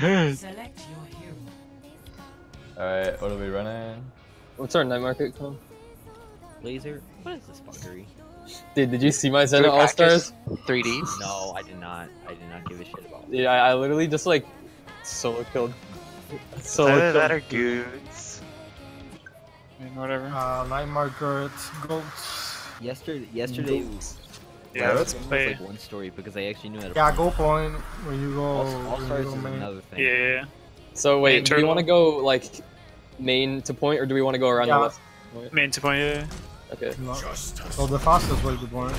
Select your hero. Alright, what are we running? What's our night market come? Lazer? What is this fuckery? Dude, did you see my Zenith All Stars? 3D. No, I did not. I did not give a shit about it. Yeah, I, I literally just like solo killed. Solo Either killed. that or goods. I mean, whatever. Uh, night market, goats. Yesterday, yesterday Yeah, let's play. like one story because I actually knew how to Yeah, play. go point when you go. All, when All you Stars go is main. another thing. Yeah, yeah, yeah. So wait, do we want to go like main to point, or do we want to go around Yeah. the left? Point? Main to point, yeah. Okay, No. So the fastest way to point.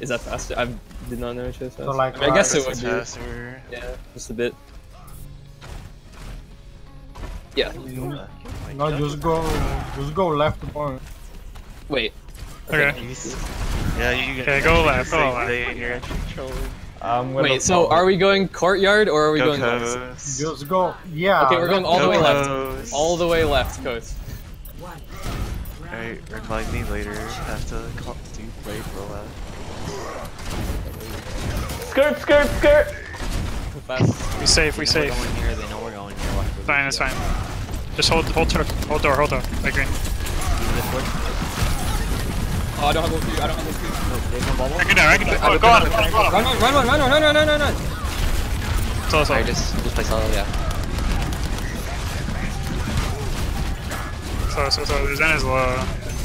is that faster? I did not know it was fast. So, like, I, mean, I guess it would be. Faster. Yeah, just a bit. Yeah. No, just go, just go left to point. Wait. Okay. Yeah, you Okay, go left, go same left. thing, You're actually controlling. I'm gonna Wait. So follow. are we going courtyard or are we Go going? north? coast. Just go. Yeah. Okay, we're going all the Go way left. All the way left coast. Alright, remind me later. Have to call, do play for a while. Skirt, skirt, skirt! We safe, we They know we're safe. going here. They know we're going here. Fine, we it's fine. Just hold, hold, door, hold door, hold door. I agree. Oh, I don't have those few. I don't have those few. There's no bubble. I can do, I can do. Oh, go on, go on, go on. Run, run, run, run, run, run, run, run, run, run. So, so. Just, just play solo, yeah. So, so, so. The Zen is low.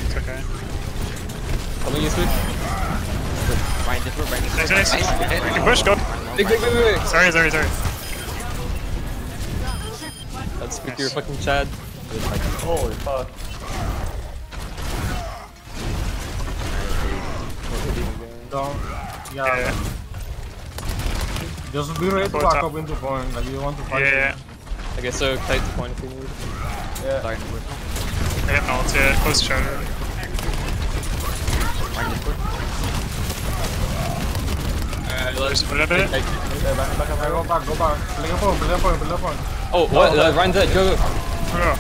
It's okay. Coming you switch. Ryan, this we're Ryan, Nice, nice. we're- can push, go. Big, big, big, big, big. Sorry, sorry, sorry. Let's speak to your fucking Chad. Holy fuck. Don't. Yeah, Yeah. yeah. Just be ready to Go back top. up into point. Like you want to fight. yeah. I guess so tight to point if you need. Yeah. Sorry. I have no ult yet. Close to shadow. Ryan, this we're- let's Just put it up a bit. take- Yeah, back, back, Okay, back, go back, go back. Play a point, play a point, play a point. Oh, what? Uh, Ryan's dead. Go, go. Oh,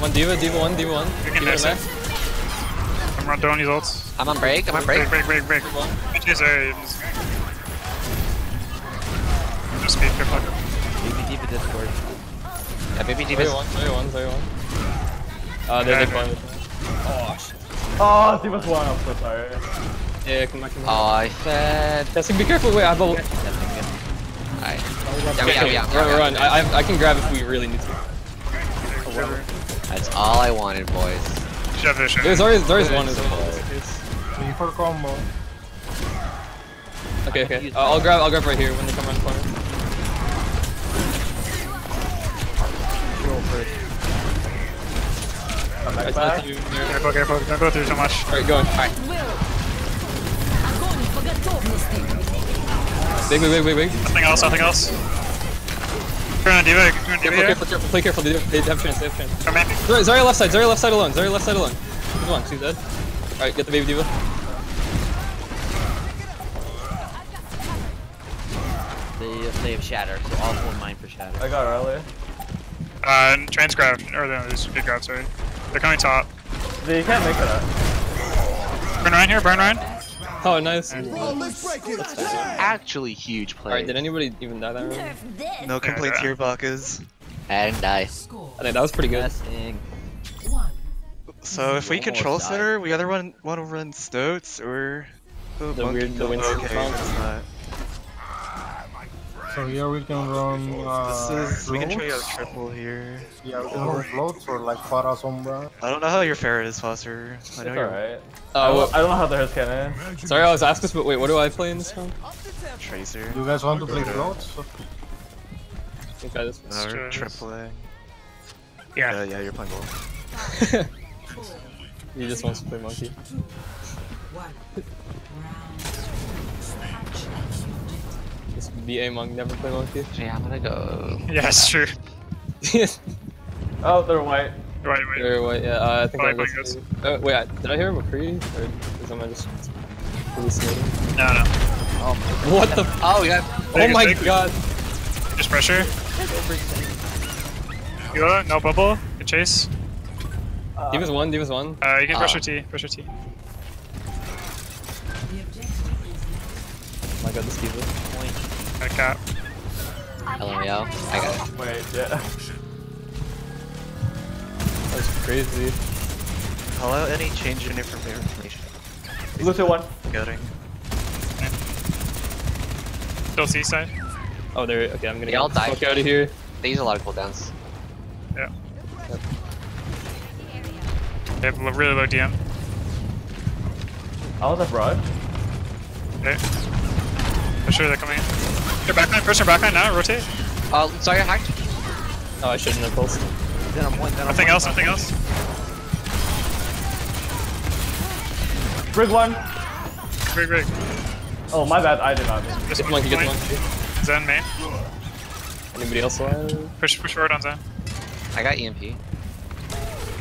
One diva, diva one, diva one. You can Diva dice max. I'm run throwing these ults. I'm on break, I'm on break. Break, break, break, break. Jeez, alright. Just... Just speed, good fuck. Maybe deep in Discord. Yeah, baby deep Sorry is. one, sorry one, sorry one. Uh, they're, Okay, they're okay. fine. Oh, shit. Oh, Diva's one, I'm so sorry. Yeah, come back, come back. Oh, I fed. Testting, be careful. Wait, I have a. Alright. Yeah, we Okay, are, we are, we run, run. I, I, I can grab if we really need to. That's all I wanted, boys. Shove it, shove There's always, there's one as well. Play for combo. Okay, okay. Uh, I'll grab, I'll grab right here when they come around the corner. Come back, back. you. Careful, careful. Don't go through so much. Alright, going. Alright. Big, big, big, big, big. Nothing else, nothing else. Turn on Diva, turn on Diva Careful, careful, careful. Play careful. They, they have chance, they have chance. Come in. Zarya, Zarya left side, Zarya left side alone, Zarya left side alone. Come on, she's dead. Alright, get the baby diva. They, they have shatter, so all four mine for shatter. I got her earlier. Uh, trans grab, or no, there's big grab, sorry. They're coming top. They can't make it up. Burn Ryan here, burn Ryan. Oh, nice. Actually, huge play. Alright, did anybody even die that round? No complaints Yeah. here, Bakas. I didn't die. I think that was pretty good. So if we control center, we either want want to run Stoats or the, The monkey weird- the kill. Winston Okay, comp. it's not. So here we can run. Uh, This is we can try out triple here. Yeah, we can run floats or like Para Sombra. I don't know how your ferret is, Phosphor. I know you're alright. Uh, I don't- I don't know how the hers came in. sorry, I was asking, but wait, what do I play in this round? Tracer. Do you guys want to play floats? I think I just. No, Let's try this. triple A. Yeah. Uh, yeah, you're playing gold. he just wants to play monkey. Just be a monk, never play monkey. Yeah, I'm gonna go. Yeah, that's true. Oh, they're white. Wait, wait. Very white, yeah. Uh, I think Oh, I I think listened to- uh, Wait, I- did I hear McCree? Or is that just hallucinating? No, no. Oh my god. What the? F Oh, yeah. oh my big. god! Just pressure. You got it? No bubble. Good chase. Divas one, Divas one. Uh, you can Ah. pressure T. Pressure T. The objective is Oh my god, this Diva. Uh, cap. LMAO. I got it. Wait, yeah. That's crazy. Call out any change in inform- information. Lucio one. Getting. Still C side. Oh, there. Okay, I'm gonna They get all the fuck out of here. They use a lot of cooldowns. Yeah. They have a really low DM. I was at Broad. Okay. For sure they're coming in. They're backline, first or backline now, rotate. Uh, oh, sorry, I hacked. Oh, I shouldn't have pulsed. Then I'm one, then I'm Nothing one. else, nothing else. Brig one. Big, big. Oh, my bad. I did not. This Get the one, monkey, get the monkey. Zen main. Anybody else alive? Push, push forward on Zen. I got EMP. You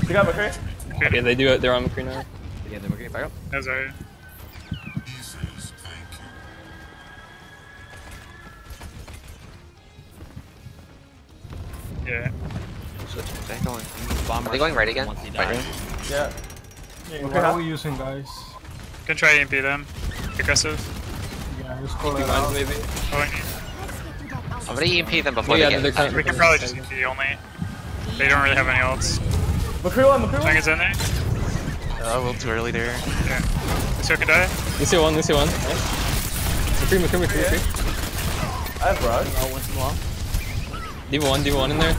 got McCree? Okay, they do it. They're on McCree now. Yeah, then we're getting back up. That was alright. Yeah. They're going. Are they going right again? Right, dies. right? Yeah. What are we using, guys? Can try EMP them. Aggressive. Yeah, just call Be it out. maybe. Oh, I'm gonna EMP them before Oh, yeah, they they're get. kind of. we can probably just EMP only. They don't really have any ults. McCree one, McCree Trying one. Zen there. Uh, a little too early there. Yeah. Lucio can die. Lucio one, Lucio one. Nice. McCree, McCree, McCree, McCree. I have Broad. Oh, once in a while. Diva one, Diva one in there.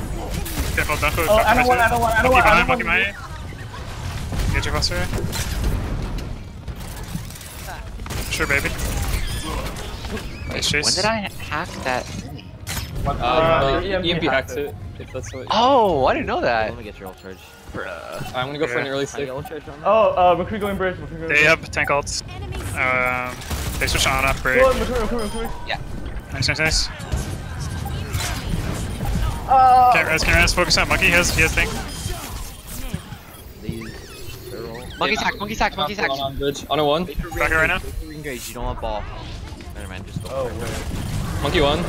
Careful, don't go. Oh, I don't want, I don't want, I don't want, I behind, don't monkey behind. Get your cluster. Sure, baby. Nice chase. When did I hack that? Uh, Uh, EMP, EMP hacks hacks it. If that's what. Oh, I didn't know that. Let me get your ult charge. I'm gonna go for an early Can stick. charge on that? Oh, uh, McCree going bridge. McCree going They bridge. have tank ults. Um, they switch on off break. Go on, McCree, McCree, McCree. Nice, nice, nice. Oh. Can't res, can't res. Focus on monkey. He has, he has thing. Monkey sack, monkey sack, monkey hacked, monkey's hacked, monkey's hacked. On, on. On a one. Back it right now. Engage, you don't want ball. Never mind, just go. Oh, wait. Monkey one. You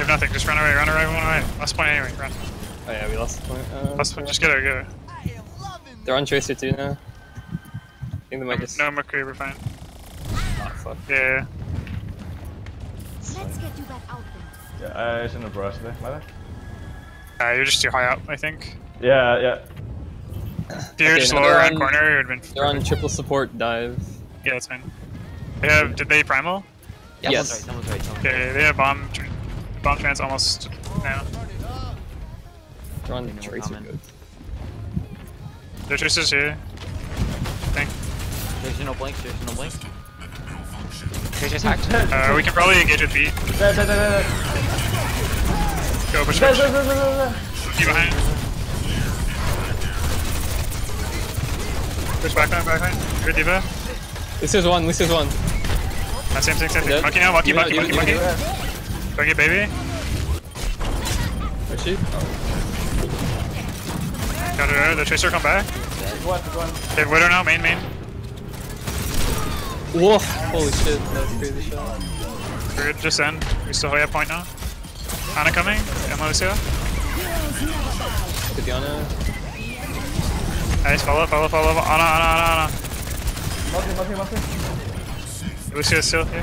have nothing. Just run away, run away, run away. Last point anyway. Run. Oh yeah, we lost the point. Uh, Last point. Just get her, get her. They're on Tracer too now. I think they might just. No Mercury, we're fine. Ah, fuck. Yeah. Let's get you that outfit. Yeah, I shouldn't have brushed there. My bad. Uh, you're just too high up, I think. Yeah, yeah. If you were Okay, just lower they're around on- corner, it would have been. They're on triple support dive. Yeah, that's fine. They have. Did they primal? Yes. Yes. Someone's right, someone's right. Okay, they have bomb. tr- Bomb trans almost now. They're on They know we're Tracer coming. goods. Their tracers here. Think. There's no blink, there's no blink. Tracer's hacked. Uh, we can probably engage with B. There, there, there, there, there. Go push, There, push. there, there, there, there, there. Keep behind. Push back line, back line. Good diva. Lucio's one, Lucio's one. Uh, same thing, same thing. Dead. Monkey now, monkey, Diva, monkey, monkey, Diva, monkey. Diva. Monkey, baby. Where's she? Oh. Got her. The tracer come back. One, one. Okay, Widow now, main, main. Whoa! Holy shit, that was crazy shot. Good, just end. We still have point now. Ana coming. Emma Lucio. Good Diana. Nice, follow, follow, follow. Ana, Ana, Ana, Ana. Monkey, monkey, monkey. Lucio is still here.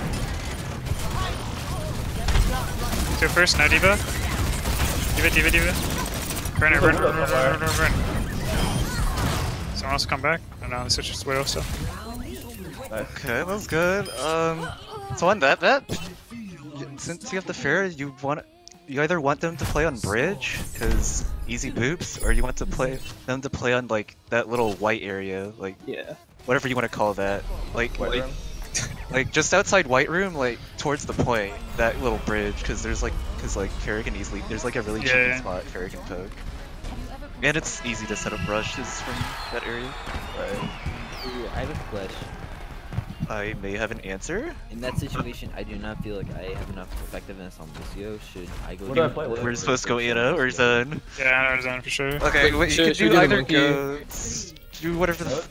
Lucio first, now Diva. Diva, Diva, Diva. Burn it, burn it, burn it, burn it, burn it, burn. Someone else come back? Oh no, this is just Widow still. Okay, that was good. Um, so on that bet, since you have the fair, you want you either want them to play on bridge because easy boops, or you want to play them to play on like that little white area, like Yeah. whatever you want to call that, like White like, room. like just outside white room, like towards the point, that little bridge, because there's like because like Pharah can easily there's like a really Yeah, cheeky spot Pharah can poke, and it's easy to set up rushes from that area. Right. Ooh, I have a flash. I may have an answer. In that situation, I do not feel like I have enough effectiveness on Lucio. Should I go? What do I play with? We're supposed to go Ana or Zen. Yeah, I know Zen for sure. Okay, Wait, wait, you should can we do do either monkey? goats. Do whatever the. What? F-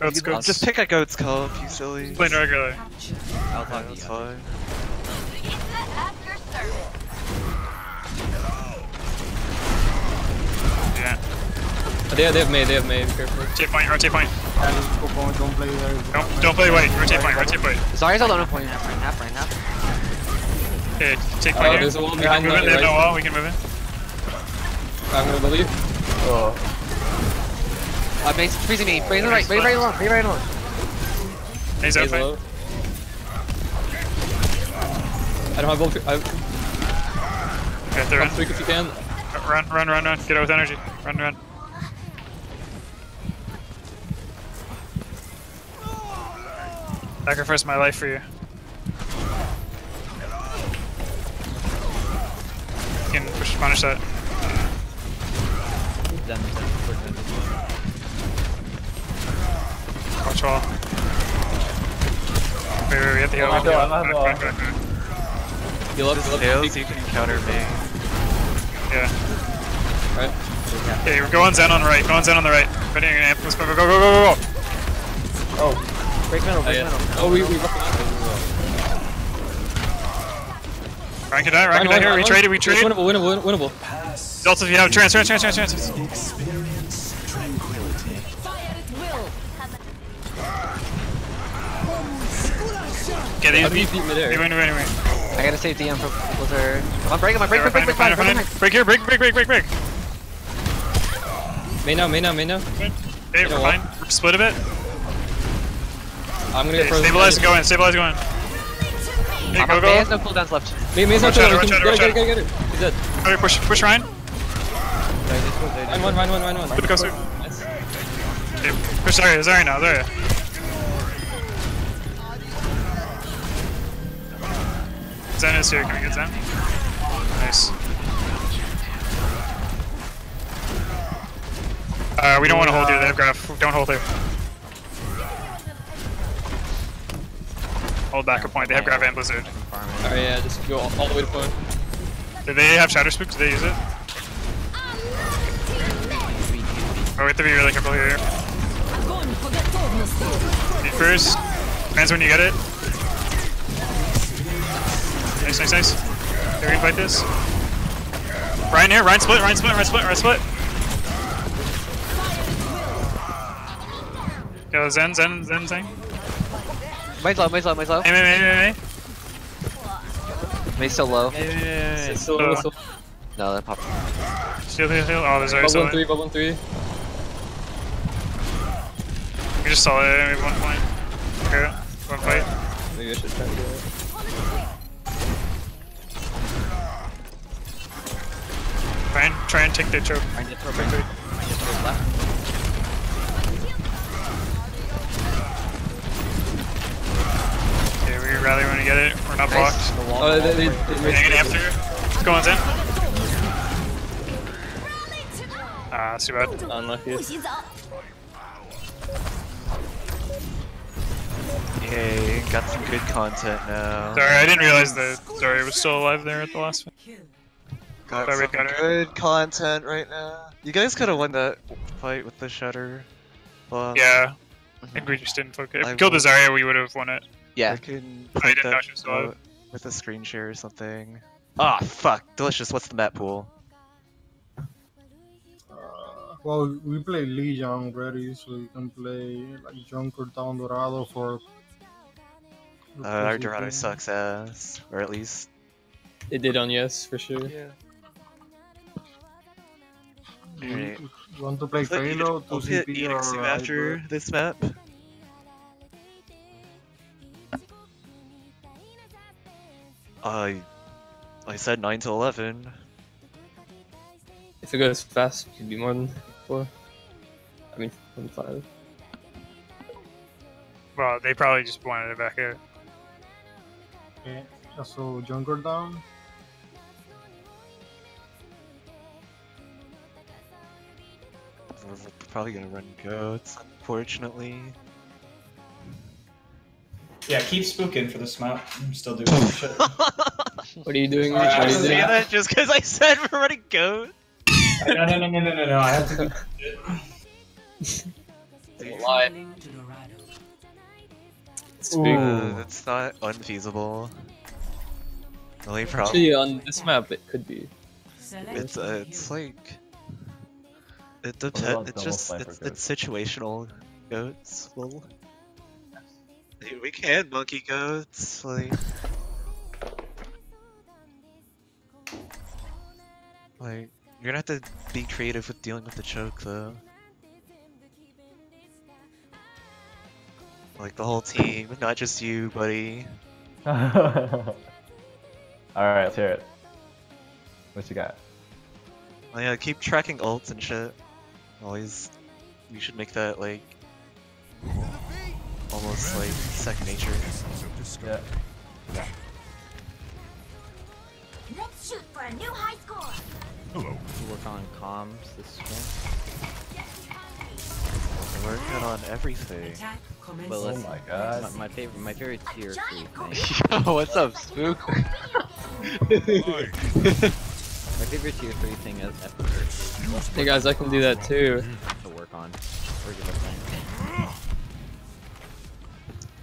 Let's you go. can- Just pick a goat's call if you silly. Playing regular. I'll talk to That's you. fine. They, they have made, they have made. Careful. Rotate point, rotate point. And go point, don't play there. Don't, don't play white. Rotate point, rotate point. Zarya's alone in point. Half, right half, right half. Okay, take Uh, point here. there's a wall we behind can move the in. They have no wall. We can move in. I'm gonna believe. Oh. Uh, Mei's freezing me. Bring the right. Bring right along. Bring right along. He's Stays out. low. I don't have ult. I Okay, they're in. pump streak if you can. Run, run, run, run. Get out with energy. Run, run. Sacrifice my life for you. You can push, punish that. Zen, Zen, quick, Zen. Watch wall. Wait, wait, we have the. Heal up, heal up. Tails, you can counter me. Yeah. Right. Okay, go on Zen on the right. Go on Zen on the right. Ready, you're amp. Let's go, go, go, go, go, go. Oh. Break middle. Oh, Break yeah. middle. oh we we rock Ryan can die. Ryan can die here. We traded. We traded. Winnable, winnable, winnable. Delta, if you have trans, trans, trans, trans, trans. Experience tranquility. Okay, they, How do you beat midair? win, win, win. I gotta save DM from Blizzard. Come on, break him. Break, Okay, break, we're break, break, fine, break, we're break, fine, break, we're fine. Break here, break, break, break, break, break. Main now, main now, main now. Okay, You we're fine. Split a bit. I'm gonna Okay, get frozen. stabilize and go in. Stabilize, go in. Okay, I'm go, on base, go. no cooldowns left. Main, main's not Watch out, there. watch out, Get watch it, get it, get it, get it. He's dead. Okay, push, push Ryan. Ryan one, Ryan one, Ryan one. Put the coaster. Nice. Okay, push Zarya, Zarya now, Zarya. Zen is here. Can we get Zen? Nice. Uh, we don't want to hold here. They have graph. Don't hold here. Hold back a point. They have graph and blizzard. Alright, yeah, just go all, all the way to point. Do they have Shatter Spook? Do they use it? Oh, we have to be really careful here. Beat first. Lands when you get it. Nice, nice, nice. Here, we can fight this. Ryan here. Ryan split. Ryan split. Ryan split. Ryan split. Yo, Zen, Zen, Zen, Zen. Main's low, main's low, main's low. Hey, hey, hey, hey, hey. Main's still low. hey. Still, Uh, still. No, that popped. Shield, heal, heal. Oh, there's already Bubble still in three, bubble in three. We just saw it. We one point. Okay, one fight. Maybe I should try to do it. Try and, try and take the choke. Ryan just throw break. Ryan just throw left. Okay, we rally when we get it. We're not blocked. Nice. The wall. Oh, they, they, they, Can they, I get after? Let's go on Zen. Ah, that's too bad. Unlucky. Yay, got some good content now. Sorry, I didn't realize that Zarya was still alive there at the last one. Got Sorry, some got good content right now. You guys could have won that fight with the Shutter. Well, Yeah, I think we just didn't focus. If I we killed the Zarya, we would have won it. I Yeah. can I point didn't that she was alive. out with a screen share or something. Ah, fuck. Delicious. What's the map pool? Well, we play Lijiang already, so you can play like Junker Down Dorado for. Uh, our Dorado sucks ass. Or at least. It did on yes, for sure. Yeah. You, Alright. you want to play I'll hit- Halo to I'll hit CP or after this map. I I said 9 to 11. If it goes fast, it could be more than four. I mean, than five. Well, they probably just wanted it back out. Okay, uh, so Junkertown. We're probably gonna run goats, unfortunately. Yeah, keep spooking for this map. I'm still doing some shit. What are you doing? Sorry, Rich? I What are you doing? that just because I said we're running goat. no, no, no, no, no, no, no. I have to do shit. Lie. Traveling. It's. Uh, that's not unfeasible. The only problem Actually, on this map, it could be. It's uh, it's like it depends. It's just it's, it's situational goats. Well, Dude, we can monkey goats. Like Like, you're gonna have to be creative with dealing with the choke, though. Like the whole team, not just you, buddy. Alright, let's hear it. What you got? Well, yeah, keep tracking ults and shit. Always, you should make that like almost like second nature. Yeah. Let's shoot for a new high score. Work on comms this stream. Working on everything. But. Oh my god. my, my favorite, my favorite tier three thing. Yo, what's up, Spook? My favorite tier three thing is effort hey guys, I can do that too. to work on. Forgive us thing.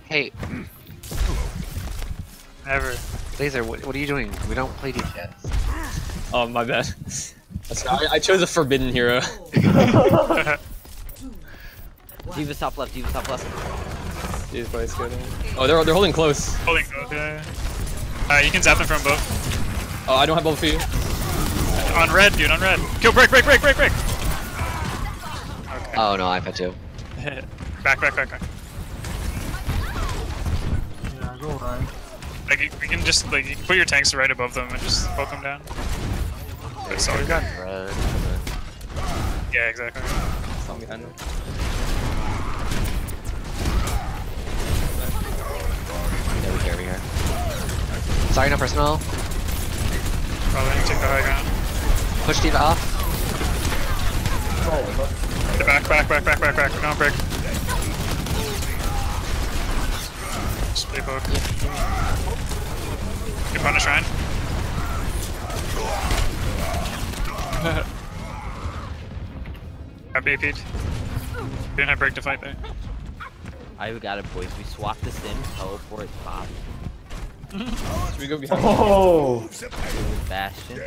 Hey, Never. Lazer, what, what are you doing? We don't play DPS. Oh, my bad. That's, I, I chose a forbidden hero. Diva top left, Diva top left. These boys go. Oh, they're they're holding close. Holding both, yeah. Uh, you can zap them from both. Oh, I don't have both of you. On red, dude, on red. Kill, break, break, break, break, break! Okay. Oh no, I've had to. back, back, back, back. Yeah, go Ryan. Like, you- we can just, like, you can put your tanks right above them and just poke them down. That's all we got. Red. Yeah, exactly. Something behind them. Yeah, we here, we here. Sorry, no personal. Probably need to take the high ground. Push Diva off. Get back, back, back, back, back, back. We're gonna break. Split poke. Good punish, Ryan. Have AP'd. Didn't have break to fight there. I got it, boys. We swap the sim, teleport, pop, Should we go behind? Oh! Bastion.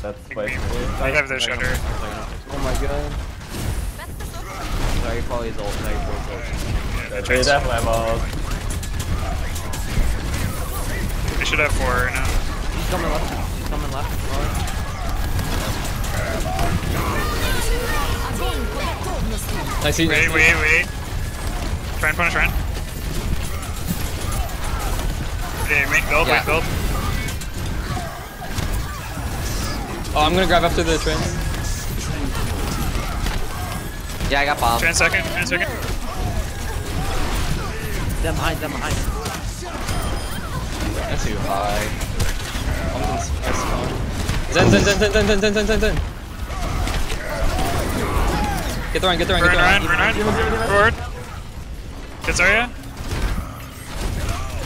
That's We, spicy. we have the shutter. Oh my god. Sorry for his ult, sorry for his ult. Yeah, They definitely have all. Should have four right now. She's coming left, she's coming left. I see. Wait, wait, wait. Try and punish Ryan. Yeah, make build, Yeah. make build. Oh, I'm gonna grab after the trans. Yeah, I got bomb. Tran second, Tran second. Them behind, them behind. That's too high. I'm just pressing on. Zen, zen, zen, zen, zen, zen, zen, zen, zen, zen. Get the Ryan, get the Ryan, Burn get the Ryan, Ryan. burn Ryan. Forward. Get Zarya.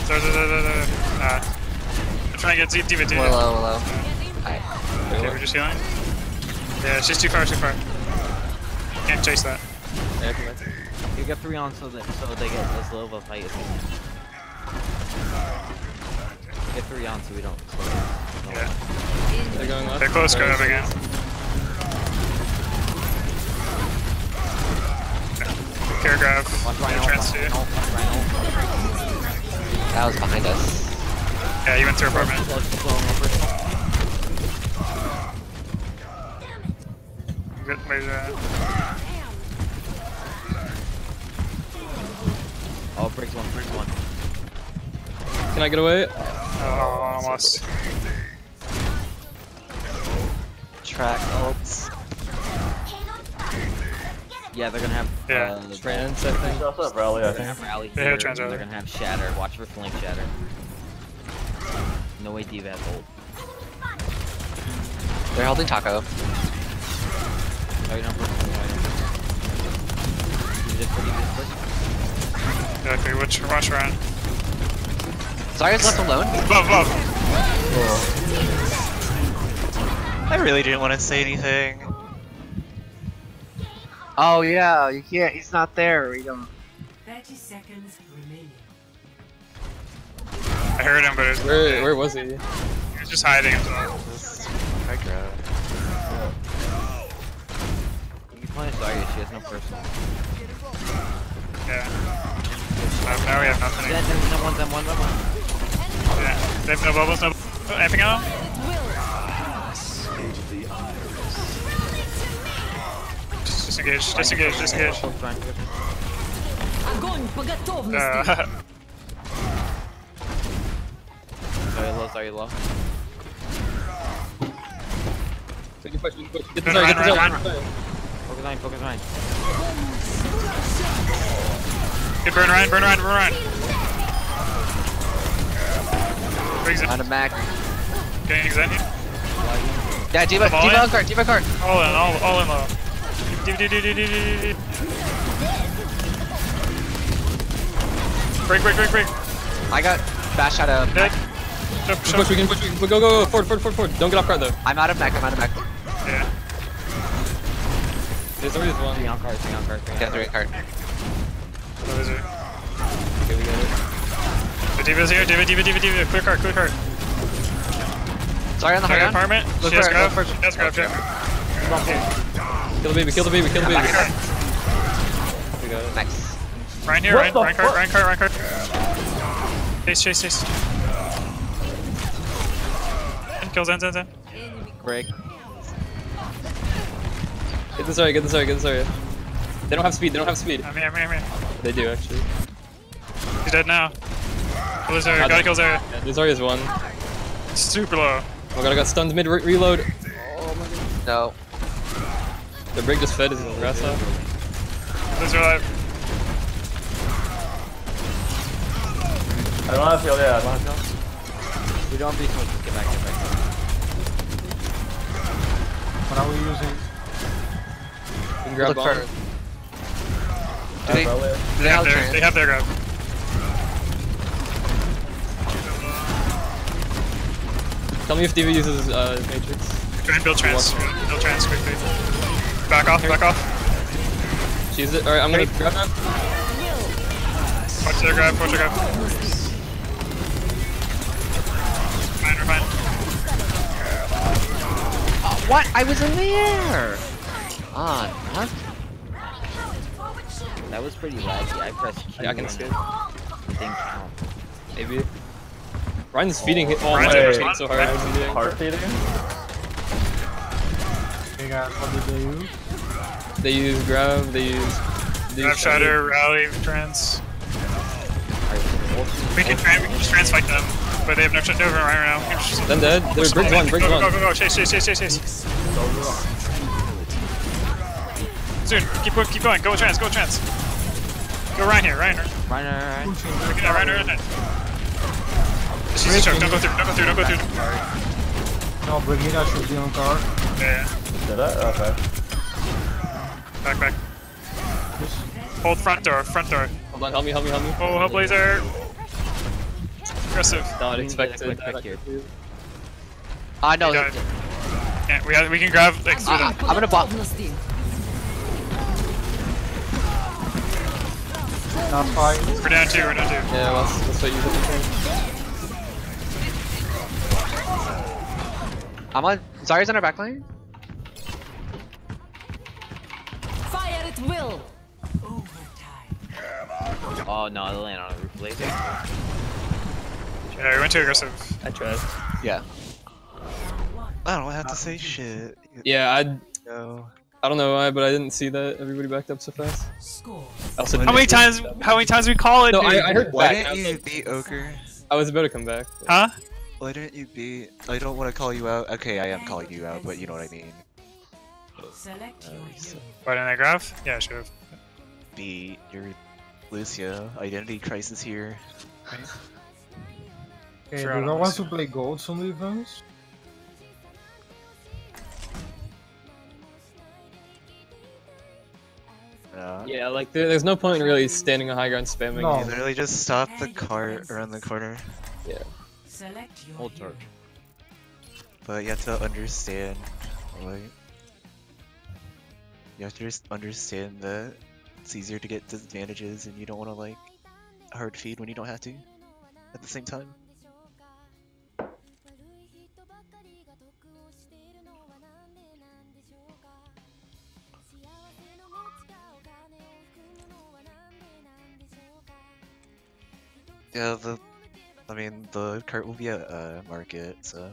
Zarya, Zarya, Zarya, Zarya. I'm trying to get Z- Diva, Diva. Willow, Willow. Alright. Okay, we're just healing. Yeah, she's too far, too far. Can't chase that. Yeah, come on. You get three on so that so they get as low of a fight as we can. Get three on so we don't. So we don't- Yeah. They're going left. They're close, go up again. Care grab. Watch Rhino, watch. Rhino. That was behind us. Yeah, you went through apartment. Close to blowing over. Good, where's that? Uh, oh, breaks one, breaks one. Can I get away? Oh, almost. Track ults. Yeah, they're gonna have. Yeah. Uh, Trans, I think. What's up, Rally? I They're gonna think. have rally They here. have trans. They're gonna have shatter. Watch for flank shatter. No way Diva has ult. They're holding Taco. Sorry, no, first one, right. You just put, you just put. Yeah, okay, watch, watch Ryan. Zarya's left alone. Above, above. I really didn't want to say anything. Oh yeah, you can't. He's not there. We don't. 30 seconds remaining. I heard him, but it was, Where, where was he? he was just hiding as well. Just high grab. You can punish Zarya, she has no personal. Yeah. Um, now we have nothing. Yeah, them, them one, them one, them one. Yeah, they have no bubbles, no bubbles. Oh, anything at all? Disengage, disengage, disengage. Огонь по готовности! Sorry, low, sorry, low. Get the zone, get the zone! Focus mine, focus mine good burn Ryan, burn Ryan, burn Ryan. Brings it. On the Mac. Getting Xennian. Yeah, Diva, Come on Diva in. card, Diva card. All in, all, all in low. Div, div, div, div, div, div, div. Break, break, break, break. I got bash out of. Dead. Jump, We can jump. push, we can push, we can push. Go, go, go, forward, forward, forward, forward. Don't get off guard though. I'm out of mech. I'm out of mech. Yeah. There's always one. Three on card, three on card, three on Yeah, card. three card. What is it? Okay, we got it. The Diva's here. Diva, Diva, Diva, Diva. Clear card, clear card. Sorry on the high ground. apartment. Look She has for it, grab. look for it. She has grab, Jack. Kill the baby, kill the baby, kill the baby. We got it. Nice. Ryan here, What Ryan, Ryan card, fuck? Ryan card, Ryan card. Chase, chase, chase. And kills, ends, ends, ends. Break. Get the Zarya, get the Zarya, get the Zarya. They don't have speed, they don't have speed. I'm here, I'm here, I'm here. They do actually. He's dead now. Kill Zarya, gotta kill Zarya. Yeah, Zarya's one. Super low. Oh god, I got stunned mid re reload. No. The break just fed his grass off. Those are alive. I don't have heal, yeah, I don't have heal. We don't be smoke, just get back, get back. What are we using? We can grab Look bomb. for. Do they, Have do they They have have their, trans? they have their grab. Tell me if Diva uses uh, Matrix. Try and build trans. Build trans quickly. Back off, back off. She's it. Alright, I'm gonna grab that. Watch their grab, watch their grab. Fine, we're fine. What? I was in the air. On. What? That was pretty laggy. I pressed Q Yeah, I can and see it. it didn't count. Maybe. Ryan's feeding hit. Oh Ryan's my in so hard. Ryan's feeding. Heart feeding? Hey guys, what did they use? They use grab, they use. They Grab use shatter, rally, trans. We can try, we can just trans fight them, but they have no shit over right now. We can just- Then dead. They're bridge one, bridge go, go. Go, go, go, chase, chase, chase, chase, chase. Soon, keep, go- keep going, go with trans, go with trans. Go Ryan here, Ryan. Right, right, right. Ryan, Ryan, Ryan, Ryan. Just use the choke, don't go through, don't go through, don't go through. No, Brigida should be on card. Yeah, Did I? Okay. back, back. Hold front door, front door. Hold on, help me, help me, help me. Oh, help Lazer. Aggressive. Not We need to get a expected. quick pick here. Ah, no. Yeah, we, have, we can grab, like, through Uh, them. I'm gonna block. Not five. We're down two, we're down two. Yeah, let's, let's wait you hit the turn. I'm on. Zarya's on our backline. Fire at will. Oh no, they land on a roof Lazer. Yeah, we went too aggressive. I tried. Yeah. I don't have to say shit. Yeah, I No. I don't know why, but I didn't see that everybody backed up so fast. Score. Also How many times, how many times we call it, No, dude? I, I heard Why back. I didn't was, you like, beat Ocre? I was about to come back. but- Huh? Why didn't you beat? I don't want to call you out. Okay, I am calling you out, but you know what I mean. Select Uh, your so. Why didn't I graph? Yeah, should've. beat your Lucio. Identity crisis here. Okay, Sure, do I you don't want to play gold some defense? Uh, Yeah, like there, there's no point in really standing on high ground spamming. No. You literally just stop the cart around the corner. Yeah. Select your Hold hero. But you have to understand, like, you have to just understand that it's easier to get disadvantages and you don't want to, like, hard feed when you don't have to at the same time. Yeah, the, I mean, the cart will be at uh, market, so.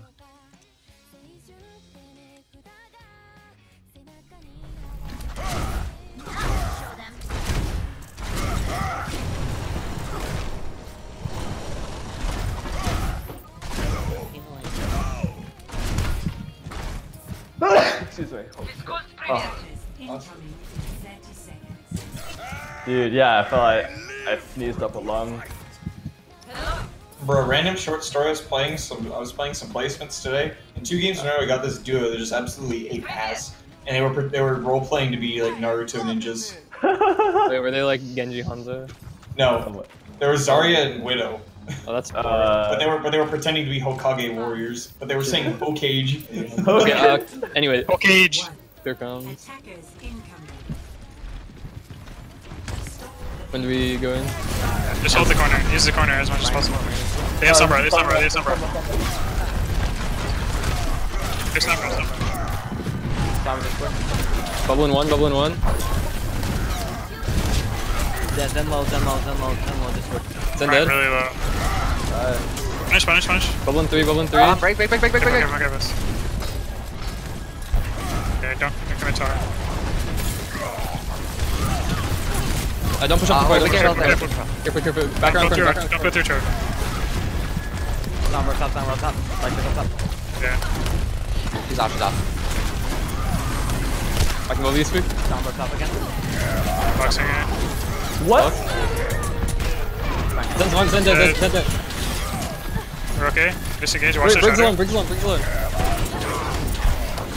Excuse me. Oh. Dude, yeah, I felt like I sneezed up a lung. Bro, random short story. I was playing some. I was playing some placements today. In two games in a row, I got this duo that just absolutely ate ass, and they were they were role playing to be like Naruto ninjas. Wait, were they like Genji Hanzo? No, there was Zarya and Widow. Oh, that's boring. but they were but they were pretending to be Hokage warriors. But they were saying Hokage. okay, uh, anyway. Hokage. Here comes. Attackers incoming. When do we go in? Just hold the corner. Use the corner as much as possible. They have Sombra, they have Sombra, they have Sombra. There's Sombra, Sombra. Bubble in one, bubble in one. Zen, Zen low, Zen low, Zen low, Zen low, Discord. Zen Alright, dead. really low. Finish, finish, finish. Bubble in three, bubble in three. Ah, break, break, break, break, break, Okay, break. okay, don't, don't commit to her. Uh, don't push Ah, up the wait, point. we Careful, can't careful, careful, careful. Background, Don't corner, put through, background. don't put through choke. Sombra top, Sombra top. Right click up top. Yeah. She's off, she's off. I can go these move you, speak. Sombra top again. Yeah. Boxing it. What? Zen's one, Zen dead, Zen Zen dead. We're okay. Disengage, watch Wait, the Briggs alone, shadow. Briggs alone, Briggs alone.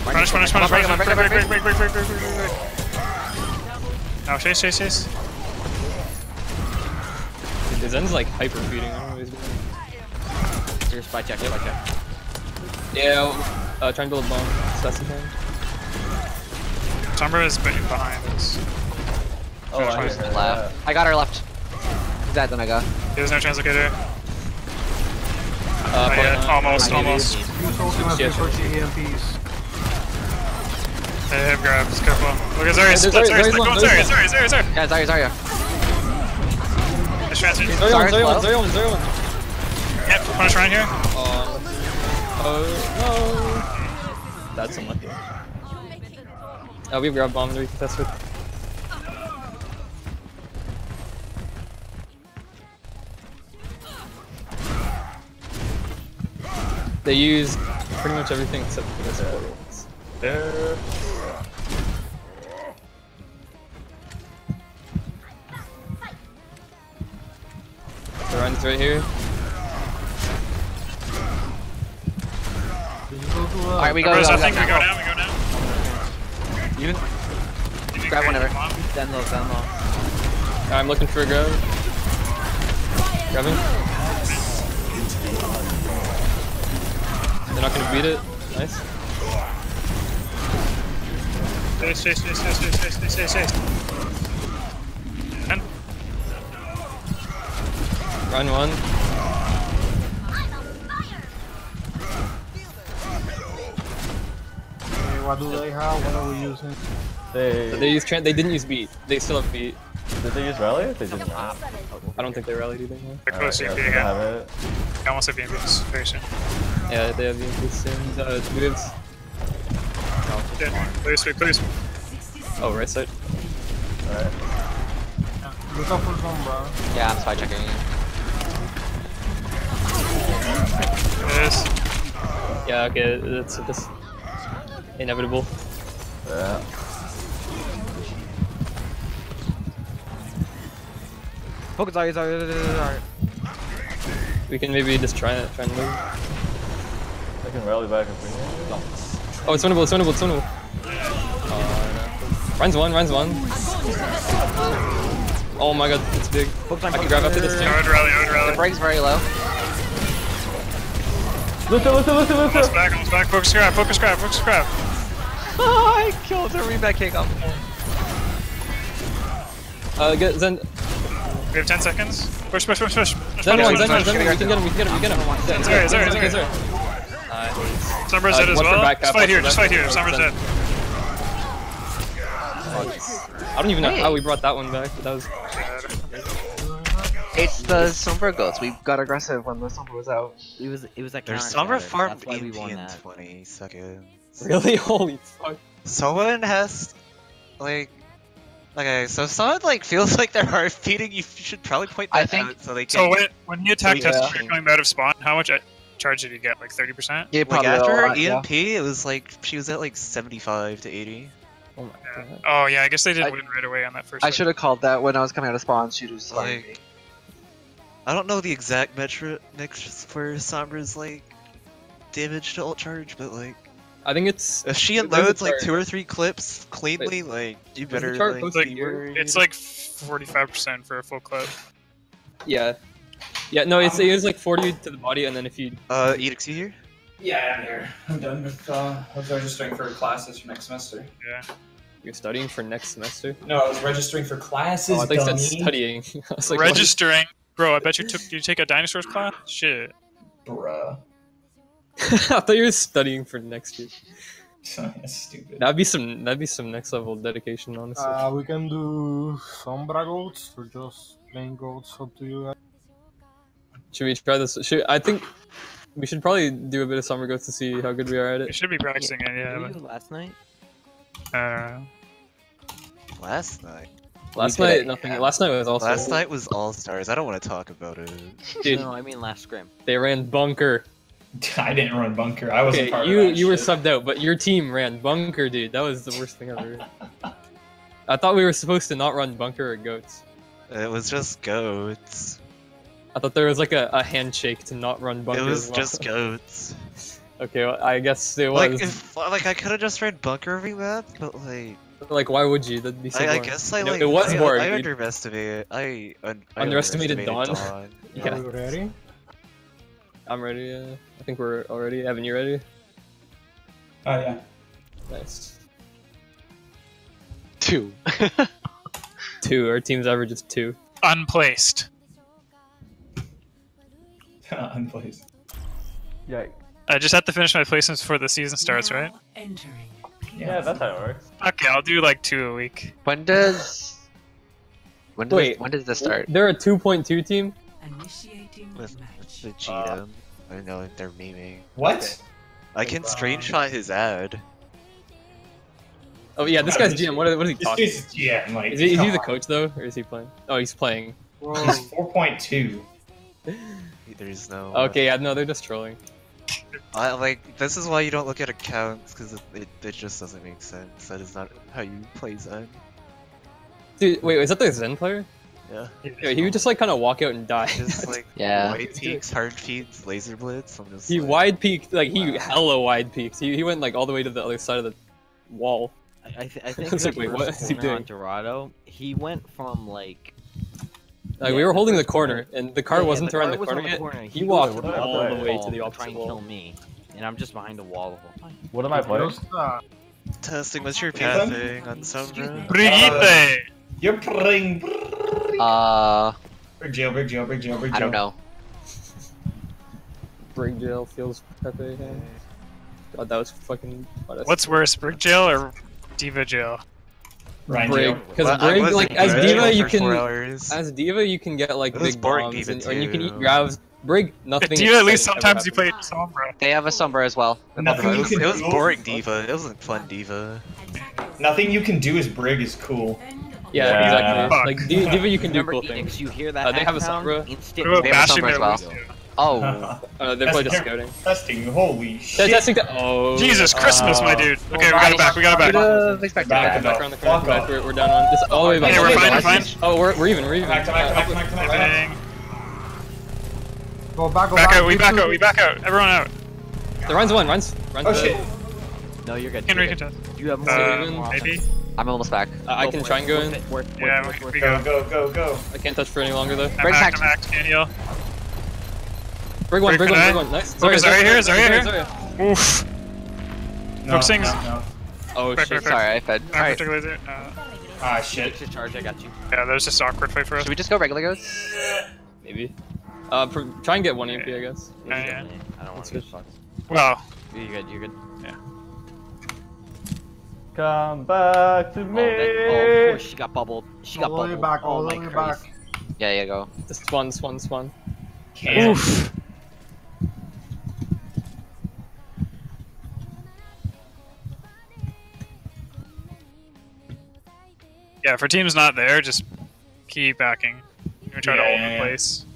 Punish, punish, punish, Break, punish, break, break, break, break, break, break, break, break, break, break, break. Now chase, chase, chase. Dude, Zen's like hyper feeding. I don't know what he's doing. Here's spy check, spy check. Yeah, uh, try and build a bomb. That's the thing. Sombra is behind us. Oh, I Finish, hear finish. Left. I got her left. Dead, then I go. He has no chance to get it. Uh, Not probably yet. not. Almost, Maybe. almost. Use ultimate Yeah, before sure. she EMPs. They have grabs, careful. Look at Zarya, there's split, Zarya, Zarya, Zarya's split, go one, on Zarya's Zarya, Zarya, Zarya, Zarya. Yeah, Zarya, Zarya. Just transfer. Zarya one, Sorry, one, slow. Zarya one, Zarya one. Yep, punish around here. Oh, oh no. That's unlucky. Uh, we have grab bomb that we can test with. They use pretty much everything except for this portals. There. The runs right here. Did you go to Alright, we go, Bruce, go, I go, think we go. go down, we go down. You Did you Grab grab whenever. the bomb? Zen low, Zen low. I'm looking for a grab. Grabbing. They're not gonna beat it. Nice. Chase, chase, chase, chase, chase, chase, chase, chase, Run one. Okay, what do they have? What are we using? They, But they use tran- they didn't use beat. They still have beat. did they use rally? They did not. I don't think they rallied either. no. they're close to Alright, EMP yeah, they again. have it. I almost have EMPs very soon. Yeah, they have EMP soon. Uh, waves. Yeah, please, please, please. Oh, right side. Alright. Look out for some, bro. Yeah, I'm spy checking. It is. Yeah, okay, it's just inevitable. Yeah. Focus, Zarya, Zarya, Zarya, Zarya. We can maybe just try it, try and move. I can rally back if we need to. Oh, it's winnable, it's winnable, it's winnable. Uh, Ryan's one, Ryan's one. Oh my god, it's big. I can grab after this I thing. would rally, I would The rally. break's very low. Listen, listen, listen, Almost listen! back, almost back. Focus grab, focus grab, focus grab. Oh, I killed her. We back kick up. Uh, get Zen. We have 10 seconds. Push, push, push, push. push Zen push, one, push, Zen one, push. Zen one. We can get him, we can get him, we can get him. Zen, Sorry, sorry, Zen, sorry. Zen, Zen. Nice. Sombra's Uh, dead as watch for well. back Just up, fight here, watch just for fight here. back. Sombra's dead. I don't even know how we brought that one back, but that was. It's the Sombra goats. We got aggressive when the Sombra was out. It was, it was that There's counter Sombra shatter. farmed That's why we won in that. 20 seconds. Really? Holy fuck. Someone has, like, okay, so if someone like feels like they're hard feeding, you should probably point that I think- out so they can. So when, when you attack Yeah. test, you're coming out of spawn, how much uh, charge did you get? Like 30%? Yeah, Like probably after her lot, yeah. EMP, it was like she was at like 75 to 80. Oh my god. Oh yeah, I guess they did I- win right away on that first. I should have called that when I was coming out of spawn. She was like, Like, I don't know the exact metrics for Sombra's like damage to ult charge, but like I think it's if she There's unloads like two or three clips cleanly, like you better chart like, posted be It's like 45% for a full clip. yeah. Yeah, no, it's it is like 40 to the body, and then if you uh Edicts, you here? Yeah, I'm here. I'm done with. Uh, I was registering for classes for next semester. Yeah. you're studying for next semester. No, I was registering for classes. Oh, I think that's studying. I was like, what? Registering. Bro, I bet you took. Did you take a dinosaurs class? Shit. Bruh. I thought you were studying for next year. That's stupid. That'd be some. That'd be some next level dedication, honestly. Uh, we can do Sombra goats or just plain goats. Up to you. guys. Should we try this? Should I think we should probably do a bit of Sombra goats to see how good we are at We it. should be practicing it, yeah. What did But, you last night? I don't know. Last night. Last night, it, nothing. yeah. Last night was also. Last night was All Stars. I don't want to talk about it. Dude, No, I mean last scrim. they ran bunker. I didn't run bunker. I wasn't Okay, part you of that you were subbed out, but your team ran bunker, dude. That was the worst thing ever. I thought we were supposed to not run bunker or goats. It was just goats. I thought there was like a, a handshake to not run bunker. It was as well. just goats. okay, well, I guess it Like was. if like I could have just ran bunker every map, but like Like, why would you? That'd be so I, I guess I You know, like it was I, boring. I, dude. underestimated. I, un- I Underestimated underestimated Dawn? Are Yeah. we ready? I'm ready. Uh, I think we're all ready. Evan, you ready? Oh yeah. Nice. two. Two. Our team's average is two. Unplaced. Unplaced. Yikes. I just have to finish my placements before the season starts, Now right? Entering. Yeah, that's how it works. Okay, I'll do like two a week. when does? When does Wait. when does this start? They're a 2.2 team. Initiating With match. the GM. Uh, I know they're memeing. What? I can uh, screenshot his ad. Oh yeah, this guy's GM. What, what is he This talking? dude's GM. Like, Is he, is he the coach though, or is he playing? Oh, he's playing. Whoa. He's 4.2. There's no. Okay, yeah, no, they're just trolling. I like. This is why you don't look at accounts because it, it, it just doesn't make sense. That is not how you play Zen. Dude, wait, is that the Zen player? Yeah. Yeah, he would just like kind of walk out and die. Just like Yeah. white peaks, hard peaks, laser blitz. I'm just he like, wide peaked, like he hella wide peaked. He, he went like all the way to the other side of the wall. I, I, th- I think It's the like, wait, what is he corner on doing? Dorado, he went from like Like Yeah, we were holding the first corner, and the car Yeah, yeah, wasn't the around car the corner on the yet. He He walked was all on the the way to the to opposite try and wall. kill me, and I'm just behind the wall the whole time. What am I playing? Just, uh, testing. What's your Ethan? pathing on Sombra? Brigitte! You're playing. Uh, Big jail, big jail, big jail, big jail. I don't know. Brig jail feels Pepe. yeah. God, that was fucking. What's worse, Brig Jail or Diva Jail? Ryan Brig, because Well, Brig, like as Diva, you can as Diva you can get like It big bombs, Diva and, you can eat grabs. Brig, nothing. Diva, at least sometimes you ever play Sombra. They have a Sombra as well. Nothing it you was, can it was do. boring Diva. It wasn't fun Diva. Nothing you can do as Brig is cool. Yeah, Yeah. exactly. Fuck. Like Diva, you can do cool things. you hear that? Uh, they have a Sombra. Instant. They have a Sombra as well. Loose, dude? Oh, Uh, they're That's probably just ter- scouting. Testing. Holy Yeah, shit. testing that. Oh. Jesus Christmas, my uh, dude. Okay, we got it back. We got it back. uh, expect Back that. it Back up. around the corner. Back, we're, we're down on just all the way back. Okay, we're fine, we're fine. Oh, we're, we're even. We're even. Back to back to back to back back. back. Bang. go back, go Back back. out, we back out, we back out. Everyone out. The runs one. Runs. Runs. Oh the- shit. No, you're good. Henry you're can good. test. You have more. Uh, even? maybe? I'm almost back. Uh, I can try and go in. it, worth- Yeah, worth- we, worth go. Go go go go. I can't touch for any longer though. I'm Bring hacked. I'm hacked. Daniel. Brig one. Brig Brig one. Brig one. Nice. Okay, Zarya here, Zarya Zarya. here. Oof. No, Focusing. no, no. Oh Back, shit. back, back. Sorry, I fed. Not Alright, particularly. Uh, Ah shit. Fix your charge, I got you. yeah, that was just awkward fight for us. should we just go regular goes? Maybe. Uh, pr- try and get one EMP, I guess. Yeah, yeah. I don't want to get fucked. Well, You're good, you're good. Yeah. Come back to Oh, me. that, oh, of she got bubbled. She got All the way bubbled. back, oh all the my way back. Yeah, yeah, go. Just spawn, spawn, spawn. Can't. oof. Yeah, if our team's not there, just keep backing. We try to Yeah, hold yeah, in yeah. place.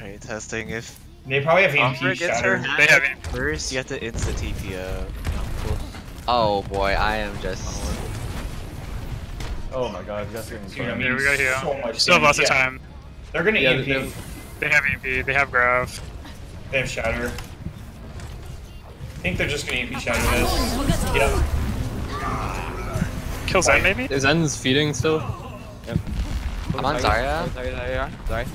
Alright, testing. If They probably have EMP Umbra gets shatter. They have hat first, you have to insta TPO. Oh boy, I am just. Oh my god, you guys are Dude, I mean, Yeah, we got here. so much Still have lots of time. They're gonna Yeah, EMP. they They have- They have EMP. They have Grav. They have shatter. I think they're just gonna EMP shatter this. Yep. Kills that maybe? Is Zen's feeding still? Yep. I'm on Zarya. Sorry, sorry, sorry.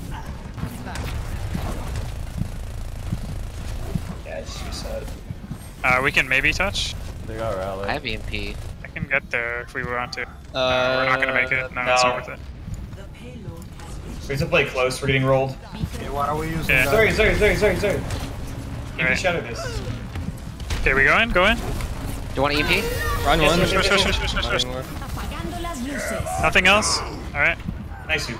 Yeah, she said. Uh, we can maybe touch. They got rally. I have EMP. I can get there if we want to. Uh, no, we're not gonna make it. No, no. it's not worth it. The payload has reached We have to play close. We're getting rolled. Okay, why are we using Yeah. that? Sorry, sorry, sorry, sorry, sorry. EMP Alright. shatter this. Okay, we go in. Go in. Do you want EMP? Run one. Push, push, push, push, push, push. Nothing else. All right. Nice you.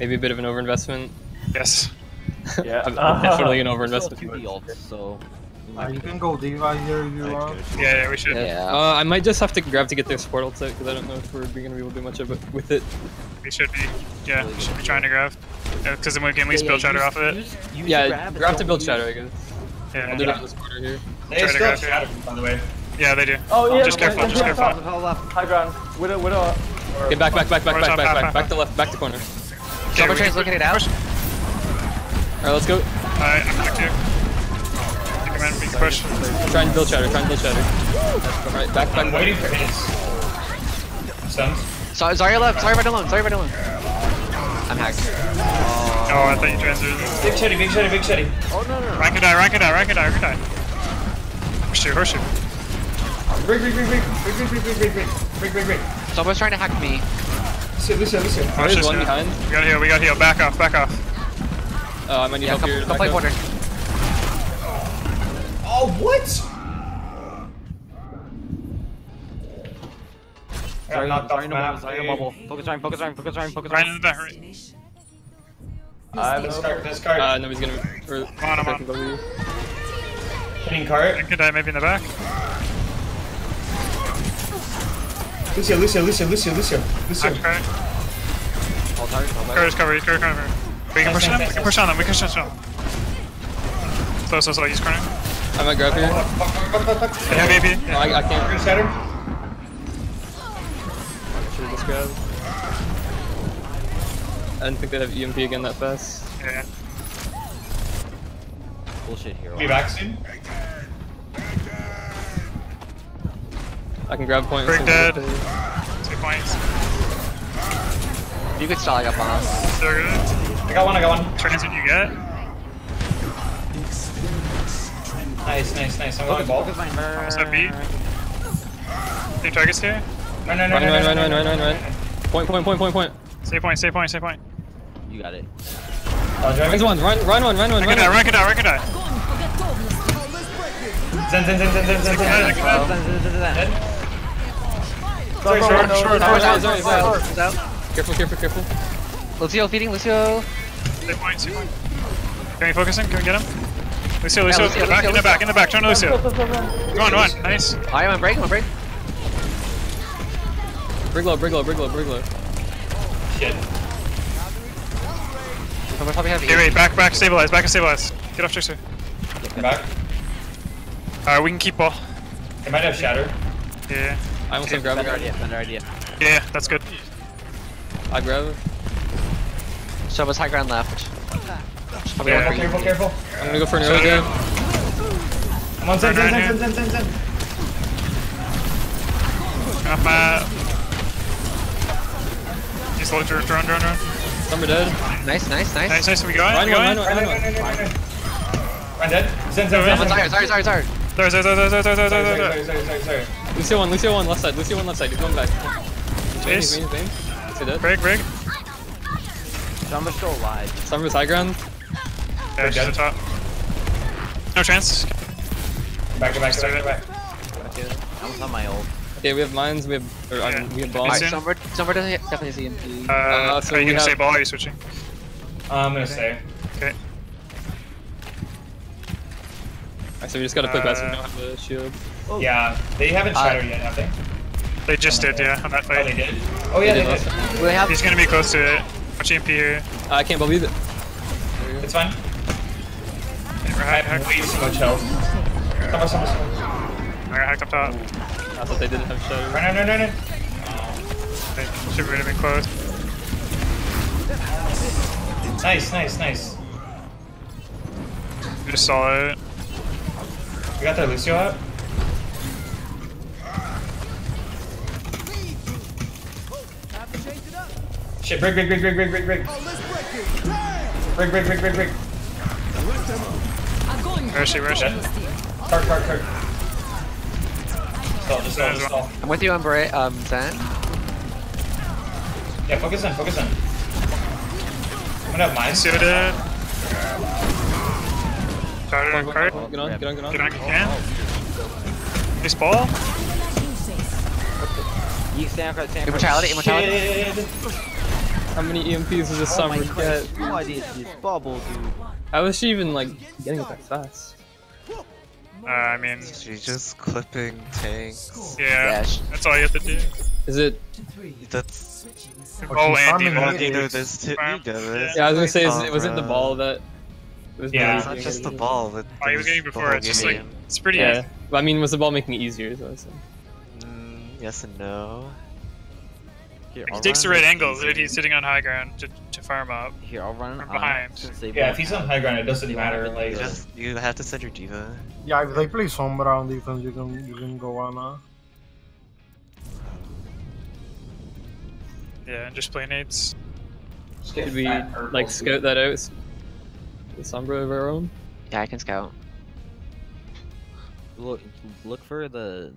Maybe a bit of an overinvestment. Yes. Yeah. I'm definitely an Still overinvestment. two D ults, so. Uh, you can go diva here if you want. Yeah, yeah, we should. Yeah. Uh, I might just have to grab to get this portal set because I don't know if we're gonna be able to do much of it with it. We should be. Yeah, we should be trying to grab. Because then we can at least build shatter off of it. Yeah, grab to build shadow, I guess. I'll Yeah. do that this quarter here. They Try to still grab have by the way. Yeah, they do. Oh yeah. Just careful, okay, just okay. careful. High ground. Widow, widow. Okay, back, back, back, back, back, back, back, back to left, back to corner. Okay, Silver we train's looking it out. Alright, let's go. Alright, I'm back here. Take we can push. Try and build shadow, try and build shadow. Alright, back, back, I'm back. waiting for his. Stuns. So, Zarya left. Zarya right alone. Zarya right alone. I'm hacked. Oh, I thought you transferred. Big shetty, big shetty, big shetty. Oh, rank and die, rank and die, rank and die, rank and die. Horseshoe, horseshoe. Break, break, break, break, break, break, break, break, break, break, break, break, break. Someone's trying to hack me. Lucio, Lucio, Lucio. Oh, There's one yeah. behind. We got heal, we got heal. Back off, back off. Uh, I might need Yeah, help couple, here. couple back play corner. Oh, what? I got Sorry, knocked sorry, no map. bubble, sorry, no bubble. Focus Ryan, focus Ryan, focus Ryan, focus Right Ryan. in the back, right. I'm This card, this card. Uh, nobody's gonna. Or, Come on, I'm on. W. Hitting cart. Rank and die, maybe in the back. Lucio, Lucio, Lucio, Lucio, Lucio, Lucio. Back, right. All targets, all Cover targets. is cover, he's cover, cover. We can push on him, we can push on them, we can push on them. Slow, slow, slow, he's corner. I might grab here. Fuck, fuck, fuck, fuck, fuck. They have AP. No, I, I can't. Green shatter. Should just grab. I didn't think they'd have EMP again that fast. Yeah. Bullshit hero. Be back soon. I can grab point. Break and dead. send Two points. You could stall up on us. So good. I got one, I got one. Transit you get. Nice, nice, nice. I'm going ball. Focus Ryan, run, Almost run, have beat. run, run. Any targets here? Run, run, Run, run, run, run, run, run, run, run, run. Point, point, point, point, point. Stay point, stay point, stay point. You got it. Oh, one, run, run one, run one, Rank run and die, one. rank and die, rank and die. Zen, zen, zen, zen, zen, zen, zen, zen. Sorry, Sorry, sorry, sorry, sorry. Careful, careful, careful. Lucio feeding. Lucio. Stay point, stay point. Can we focus him? Can we get him? Lucio, Lucio, Lucio, in the back, Lucio, in the back, in the back. Turn to Lucio. Go, go, go, go. Go on, one. Nice. I am on break. I'm on break. Brig low, brig low, brig low, brig low. Probably have Okay, wait, back, back, stabilize, back and stabilize. Get off Tracer. I'm back. Alright, we can keep ball. They might have shatter. Yeah, I almost have grab Better it. idea, better idea. yeah, that's good. I grab it. So was high ground left. Should Probably Yeah. one for Careful, careful. I'm gonna go for an early grab. I'm on Zen, Zen, Right Zen, Zen, Zen, Zen, Zen. Enough map. He's low, drone, drone, drone, drone. Some are dead. Nice, nice, nice. Nice, nice, we going? Run We going? run one, Run, run run, run, run, run, run. Run dead. Zen, Zen, Alright. Zen, I'm Zen. sorry, sorry, sorry, sorry. There, there, there, there, there, there, there, Sorry, sorry, sorry, sorry, sorry, sorry. Lucio one, Lucio one, left side, Lucio one, left side. He's going back. Chase. He's main, he's. Lucio dead. Break, break. Sombra's still alive. Sombra's high ground. Yeah, she's at top. No chance. Back, back, back, back. I was on my ult. Okay, we have mines, we have, or, Yeah. um, we have Be bombs. soon. Somewhere, somewhere doesn't definitely see EMP. Uh, Uh, so are you we gonna stay have- ball or are you switching? Uh, I'm gonna stay. Okay. Alright, so we just gotta play passive. Uh, We don't have the shield. Yeah, they haven't Uh, shattered yet, have they? They just did, yeah, on that fight. Oh, they fight. did? Oh, yeah, They they did did. Will they have? He's gonna be close to it. Watch EMP here. I can't believe it. It's fine. I have way too much health. Someone, someone, someone. I got hacked up top. I thought they didn't have shadow. Run, run, run, run, run. They should have been close. Nice, nice, nice. We just saw it. We got that Lucio out. Shit, break, break, break, break, break, break, break. Break, break, break, break, break. Where is she? Where is she? Cart, cart, cart. Stall, just stall, just stall. I'm with you on um, Zen. Yeah, focus in, focus in. I'm gonna have mine. Suited. Carter, Carter. Get on, get on, get on. Get on, you can. Nice ball. You stand up, stand up. Immortality, immortality. Shit. How many EMPs does this Oh my Sombra Christ, get? no idea this bubble, dude. How is she even like getting it that fast? Uh, I mean, She's just clipping tanks. yeah, Yeah, sh- that's all you have to do. Is it? That's Oh, she's and farming D.Va. it. you this too. You get. Yeah, I was gonna say, is it, was it the ball that? Was Yeah. It's not just the ball. But Oh, you were getting before. It's just like it's pretty. Yeah, but I mean, was the ball making it easier? So I. Mm, yes and no. Here, He I'll takes the right it. angles if he's sitting on high ground to, to farm up. Here, I'll run From behind. Yeah, if he's on high ground, it doesn't matter. Like, You just you have to send your diva. Yeah, if they play Sombra on defense, you can you can go on. Uh, Yeah, and just play nades. just get Could we like dude. scout that out? The Sombra of our own. Yeah, I can scout. Look, look for the.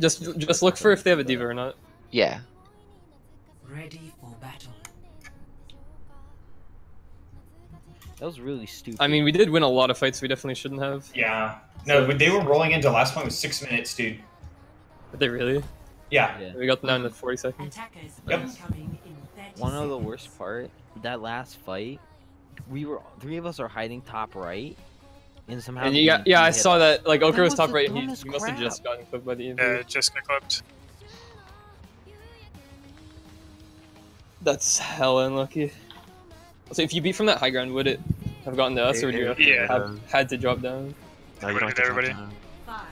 Just just look for if they have a diva or not. Yeah. Ready for battle. That was really stupid. I mean, we did win a lot of fights we definitely shouldn't have. Yeah. No, but they were rolling into last point with six minutes, dude. But they really? Yeah. Yeah. We got them down to 40 seconds. Attackers Yep. incoming in 30 One of the worst part, that last fight, we were three of us are hiding top right, and somehow. And you got, yeah, I saw us. that. Like Oka That was was top right, and he, he must have just gotten clipped by the EMP. Yeah, it just got clipped. That's hella unlucky. So if you beat from that high ground, would it have gotten to us, or would you have Yeah. have had to drop down? No, you don't have did to drop everybody? down. Five,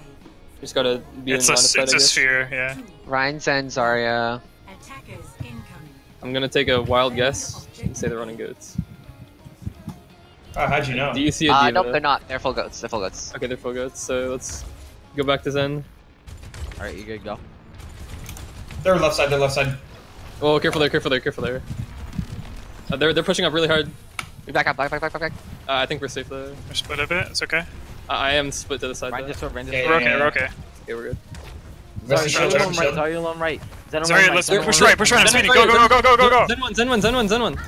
Just gotta be It's in a line of it's I a guess. sphere. Yeah. Ryan, Zen, Zarya. I'm gonna take a wild guess and say they're running goats. Oh, how'd you know? Do you see a Uh, nope, they're not. They're full goats. They're full goats. Okay, they're full goats. So let's go back to Zen. All right, you good? Go. They're left side, they're left side. Oh, careful there, careful there, careful there. Uh, they're they're pushing up really hard. Back up, back, back, back, back, back. Uh, I think we're safe there. Uh, We're split a bit. It's okay. I am split to the side. Ryan just sword, Ryan Yeah, We're sword. okay. We're okay. Okay, we're good. Rest Sorry, of Zarya alone right. of. Zarya alone right. Zen Sorry, right. let's Zen push right. Push right. I'm Zen speeding. right, Go go go go go go Zen one, Zen one, Zen one, Zen one.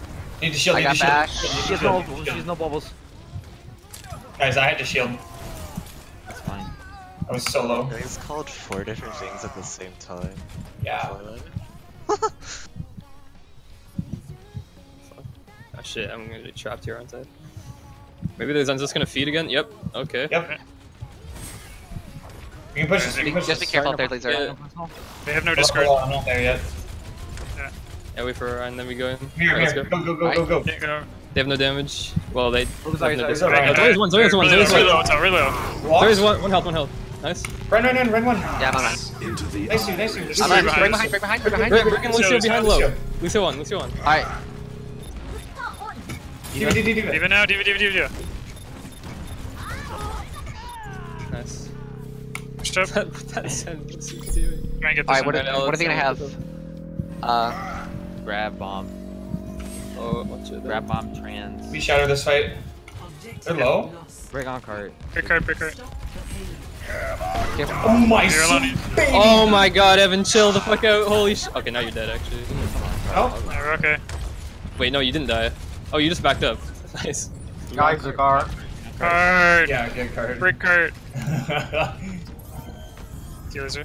Need to shield, I need to shield. back. She has no, shield, she has no bubbles. Guys, I had to shield. That's fine. I was so low. It's called four different things at the same time. Yeah. Oh shit, I'm gonna get trapped here, aren't I? Maybe the Zen's just gonna feed again? Yep, okay. Yep. You can push this, you can push Just be careful out there, Zarya. Yeah. They have no Hold on, discord. hold on, I'm not there yet. Yeah, wait for and then we go in. Here, Alright, let's here, go. go, go, go, go, go. They have no damage. Well, they. Look, Zarya, have no Zarya, discord. Zarya. Oh, Zarya's one, Zarya's one, Really Zarya's low, really low. one. It's all really low. Walk. Zarya's one, one health, one health. Nice. Run, run, run, run, one. Yeah, I'm on. Into the Nice, dude, nice, dude. Just on. right Right behind. behind, right behind, right behind. Bring, bring Lucio Lucio, behind low. Lucio one, Lucio one. Alright. Diva, diva, diva. Diva now. Diva diva diva. Nice. Pushed up. That, that Zen, what's he doing? Try and get this Alright, what, one. are- what are they gonna have? Uh, Grab bomb. Oh, watch it. Grab bomb trans. We shatter this fight. They're low. lost. Break on cart. Pick card. Pick card. Stop. Oh my You're alone. sweet baby. Oh my god, Evan, chill the fuck out. Holy sh. Okay, now you're dead, actually. Oh, Yeah, we're okay. Wait, no, you didn't die. Oh, you just backed up. Nice. guys, the car. Card. yeah, good card. Break card. Healers are.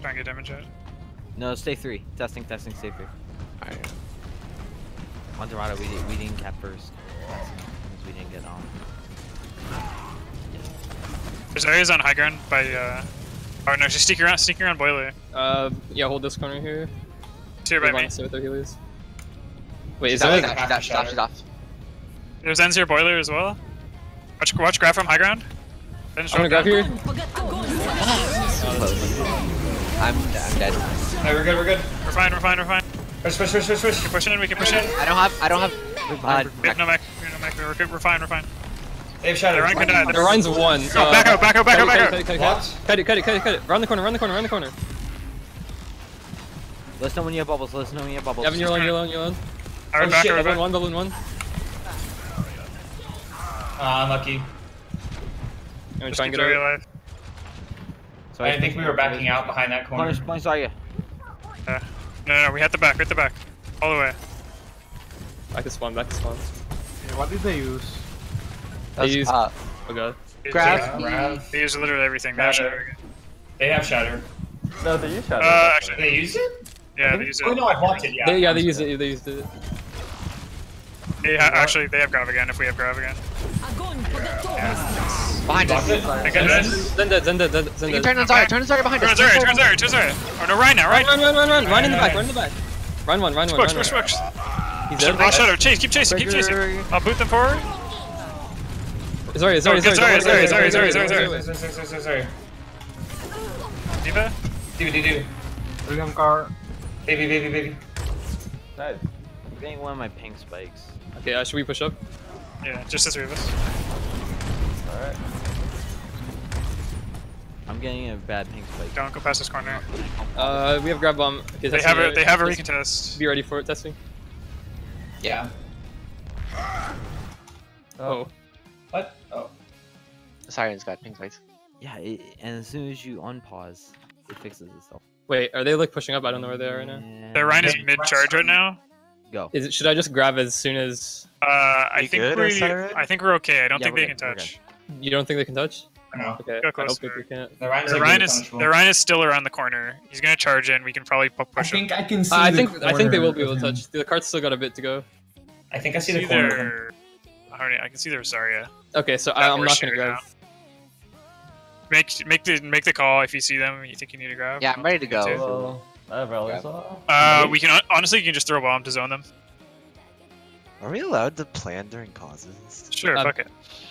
Try and get damage out. No, stay three. Testing, testing, stay three. alright. On Dorado, we, did, we didn't cap first. Testing, because we didn't get on. There's areas on high ground by. uh... Oh no, just sneak around. Sneak around boiler. Uh, yeah, hold this corner here. Two by me. with their healers. Wait, is She's there out. like... She's off, she's off, she's off. There's ends here boiler as well. Watch, watch grab from high ground. Then I'm gonna grab here. I'm, I'm dead. Alright, we're good, we're good. We're fine, we're fine, we're fine. Push, push, push, push, push. We can push it in, we can push it in. I don't have. I don't have. Uh, We have no mech, we have no mech, we're we're fine, we're fine. They have shadow. The Ryan can die. The Ryan's one. Go, back out, back out, back out, back out. Cut it, cut it, cut it, cut it, cut it, cut it, cut. Round the corner, round the corner, round the corner. Let us know when you have bubbles. Let us know when you have bubbles. Evan, you're alone, you're alone, you're alone. Alright, Oh, back shit, out, Evan, back one, Dublin, one. Ah, unlucky. I'm gonna Just try and keep get Zarya over. alive. I didn't think we were backing out behind that corner. Punish, punish Zarya. Yeah. No, no, no, we hit the back, we hit the back. All the way. Back to spawn, back to spawn. Yeah, what did they use? They use. uh, Oh god. Grab. They use literally everything. They have Shadow. shadow. They have shatter. No, they use shadow. Uh, actually, They use it? yeah, they use it. Oh no, I blocked it. Yeah. They, yeah, they used it. They used it. They actually, they have grab again if we have grab again. behind us. it? I get it. Zen dead, Zen dead, Zen dead, You can turn on Zarya. Turn on Zarya behind Turn us. Zarya, turn Zarya, turn Zarya. Oh no, right now, right Run, run, run, run, run in the back, run in the back. Run one, run one, Push, run push, one. push. He's dead. Oh, shadow, chase, keep chasing, keep chasing. I'll boot them forward. Sorry, sorry, Oh, good, sorry, sorry, sorry, sorry, sorry, Sorry, sorry. sorry, sorry, sorry, sorry, sorry. Diva? Do, do, do. William Carr. Baby, baby, baby. Nice. I'm getting one of my pink spikes. Okay, uh, should we push up? Yeah, just the three of us. Alright. I'm getting a bad pink spike. Don't go past this corner. Uh, we have grab bomb. Okay, They testing have a, it. they have a Just recontest. Be ready for it, testing. Yeah. Oh. What? Siren's got pink lights. Yeah, it, and as soon as you unpause, it fixes itself. Wait, are they like pushing up? I don't know where they are right now. Their Ryan is mid charge right now. Go. Is it? Should I just grab as soon as? Uh, I You think good, we, Osiren? I think we're okay. I don't Yeah, think they can good, we're touch. You don't think they can touch? No. Okay, Go I don't closer. think they can. The Ryan's The Ryan is the Ryan is still around the corner. He's gonna charge in. We can probably pu- I push him. think I can see. Uh, I the think I think they will be able to touch. The cart's still got a bit to go. I think I see See the corner. their. I already- I can see their Zarya. Okay, so That I, I'm not gonna shooting grab. Make make the make the call if you see them. You think you need to grab. Yeah, I I'm ready to go. I have rally. Uh, we can honestly, you can just throw a bomb to zone them. Are we allowed to plan during pauses? Sure, Uh, fuck it.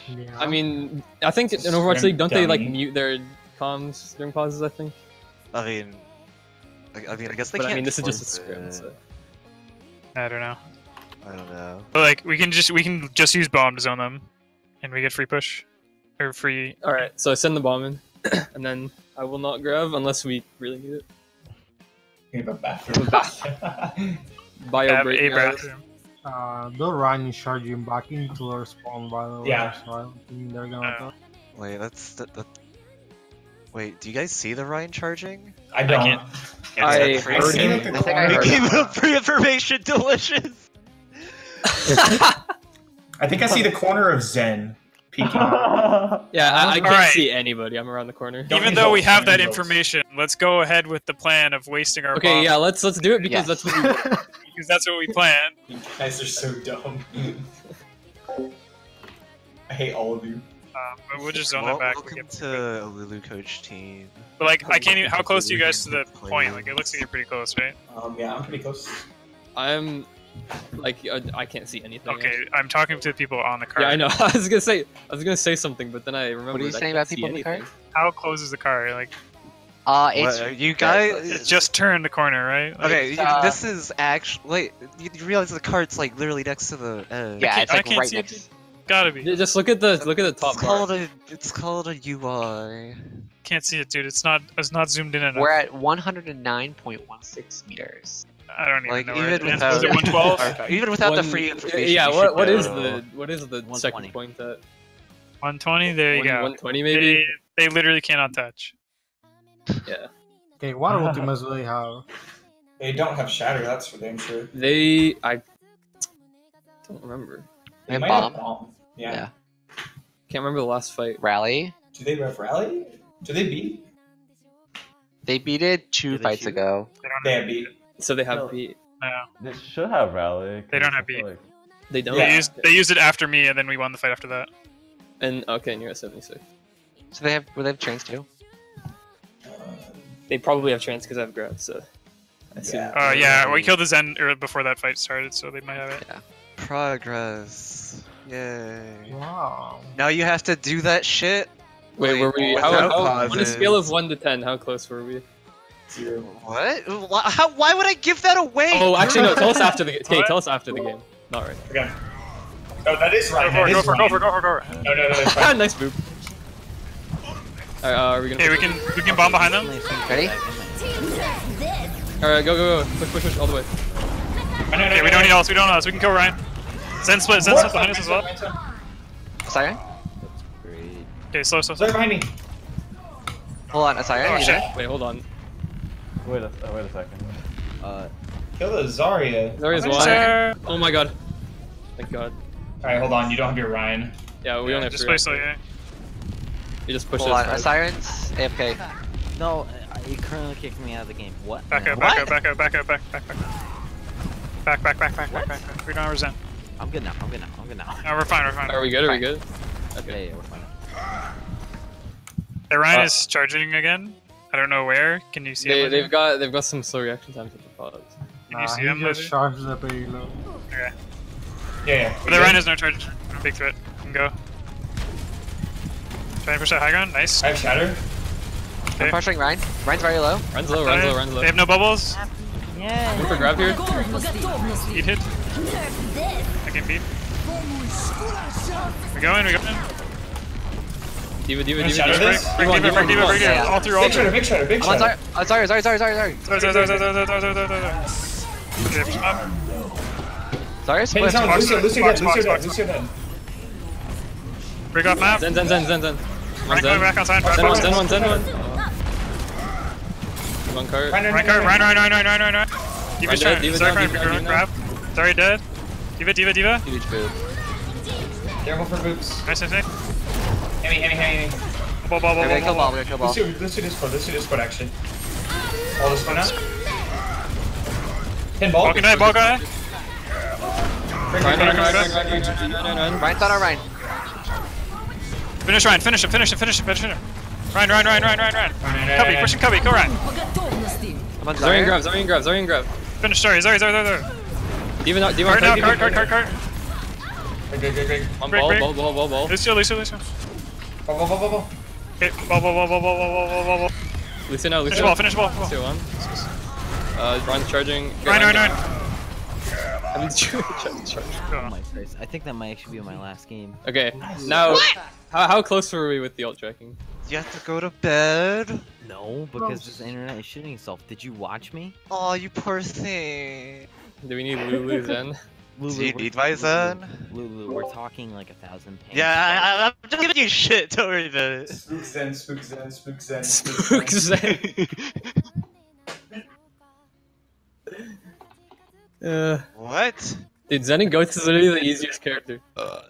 Yeah. I mean, I think in Overwatch League, don't they like mute their comms during pauses? I think. I mean, I, I mean, I guess they But can't. I mean, this is just a force scrim. So. I don't know. I don't know. But like, we can just we can just use bomb to zone them, and we get free push, or free. All right, so I send the bomb in, and then I will not grab unless we really need it. We have a bathroom. Bio Have break. a bathroom. Uh, the Ryan is charging back into their spawn by the way. Yeah. So I don't think they're gonna. Touch. Wait, that's that. that... Wait, do you guys see the Ryan charging? I don't. can't- I Is heard crazy? him. I think I heard him. him free information, delicious. I think I see the corner of Zen peeking. Yeah, I, I can't Alright. see anybody. I'm around the corner. Don't Even though we have that insult. information, let's go ahead with the plan of wasting our Okay, bomb yeah, let's let's do it because Yeah. that's what we. because that's what we planned. You guys are so dumb. I hate all of you. Um, but we'll just zone Wel- them back. We Welcome get- to a Lulu coach team. But like, I can't even. How close are you guys to the point? Like, it looks like you're pretty close, right? Um, yeah, I'm pretty close. I'm like uh, I can't see anything. Okay, I'm talking to people on the car. Yeah, I know. I was gonna say I was gonna say something, but then I remember remembered. you I saying about people in the car? How close is the car? Like, Uh, it's are you it guys? just turned the corner, right? Like, Okay, uh, this is actually. Wait, you, you realize the cart's like literally next to the. Uh, yeah, it's I like can't right see it, next. Gotta be. Just look at the look at the top It's bar. called a. It's called a UI. Can't see it, dude. It's not. It's not zoomed in enough. We're at 109.16 meters. I don't even Like know. where even it is. without. Is it 112? Even without the free information. Yeah, what what is the what is the second point at? 120. There you One- go. 120 maybe. They, they literally cannot touch. Yeah. Okay, what ultimates do they have? They don't have shatter, that's for damn sure. They I don't remember. They And might bomb. have bomb. Yeah. Yeah. Can't remember the last fight. Rally. Do they have rally? Do they beat? They beat it two Do fights shoot? ago. They don't. They have beat. So they have No. beat. No. They should have rally. 'cause They don't have I feel beat. like- They don't. They used they used it after me, and then we won the fight after that. And okay, and you're at 76. So they have. Well, they have trains too. They probably have chance because I have grab. So I see. Yeah. Uh, yeah, we killed the Zen er, before that fight started, so they might have it. Yeah. Progress. Yay. Wow. Now you have to do that shit. Wait, were we? How, without how, on a scale of one to ten, how close were we? Zero. What? Why, how, why would I give that away? Oh, actually, no. Tell us after the game. Okay, tell us after the game. Not right. Okay. No, that is right. Go for it, go for it, go for it, go for it, go. No, no, no, it's fine. nice boop. Alright, uh, are we gonna? Okay, we can we can bomb behind them. Ready? Alright, go, go, go. Push, push, push, all the way. No, no, no, Okay, we don't no. need else. We don't need else. We can kill Ryan. Zen split. Zen split behind us as well. Siren? Great. Okay, slow, slow, Sorry, behind me. Hold on, Siren. Oh shit. Wait, hold on. Wait a, uh, wait a second. Uh, Kill the Zarya. Zarya's Nice, one. sir. Oh my god. Thank god. Alright, hold on. You don't have your Ryan. Yeah, we Yeah, only have just three. play slow, yeah. You just push Hold us on. Siren's AFK. no, uh, you currently kicked me out of the game. What? Back No. up, back up, back up, back up, back, back, back. Back, back, back, back, back, back, back. We don't have Zen. I'm good now. I'm good now. I'm good now. No, we're fine, we're fine. Are we good? Are we Fine. good? Yeah, Okay. yeah, we're fine. Hey, Ryan Uh, is charging again. I don't know where. Can you see They, him? they've got they've got some slow reaction times with the pods. Can Nah, you see he him? just maybe? charged the payload. Okay. Yeah, yeah. But the Ryan has no charge. No big threat. Can go. Try and push that high ground. Nice. I have Shatter. I'm pressuring Ryan. Ryan's very low. Runs low, runs low, runs low. They have no bubbles. Look for grab here. Eat hit. I can beat. We going, we going. Diva, Diva, Diva. Shatter this? Break Diva, break Diva, break Diva. All through, all through. Big shatter, big shatter, big shatter. Sorry, sorry, sorry, sorry, sorry. Sorry, sorry, sorry, sorry, sorry, sorry, sorry. Sorry, split. Hey, Lucio, Break off map. Zen, Zen, Zen, Zen, Zen. Rank one back. Zen one, Zen one, Zen one. One cart. Rank cart, Ryan, Ryan, Ryan, Ryan, Ryan, Ryan. Diva's trying. Sorry, Ryan, grab. Sorry, dead. Diva, Diva, Diva. Careful for boops! Nice, nice, nice. Heavy, heavy, heavy. Bob, bob, bob, kill Bob, kill Bob. Let's do, let's do Discord, let's do Discord action. All this one out. Pin ball. Ball guy, ball guy. Ryan, Ryan, Ryan, Ryan, Ryan. Finish Ryan, finish him, finish him, finish him, finish him. Ryan, Ryan, Ryan, Ryan, Ryan, Ryan. Cubby, pushing Cubby, go Ryan. Come on, Zarya grab, Zarya grab, Zarya grab. Finish Zarya, Zarya, Zarya, Zarya. Even out, even out. Cart, cart, cart, cart, cart. Great, great, great. On ball, ball, ball, ball, ball. Lucio, Lucio, Lucio. Ball, ball, ball, ball, ball. Okay. Lucio now, Finish Lucio. the ball, finish ball. Lucio one. Uh, Ryan's charging. Get Ryan, Ryan, Ryan. I mean, charge, charge, charge. Oh my Christ. I think that might actually be my last game. Okay, now, how, how close were we with the ult tracking? You have to go to bed. No, because this internet is shooting itself. Did you watch me? Oh, you poor thing. Do we need Lulu then? Lulu, Do you need my Zen? Lulu, we're talking like a thousand pings. Yeah, I, I, I'm just giving you shit. Don't worry about it. Spook Zen, Spook Zen, Spook Zen, Spook Zen. Uh, What? dude, Zen and Goats is literally the easiest character. Uh,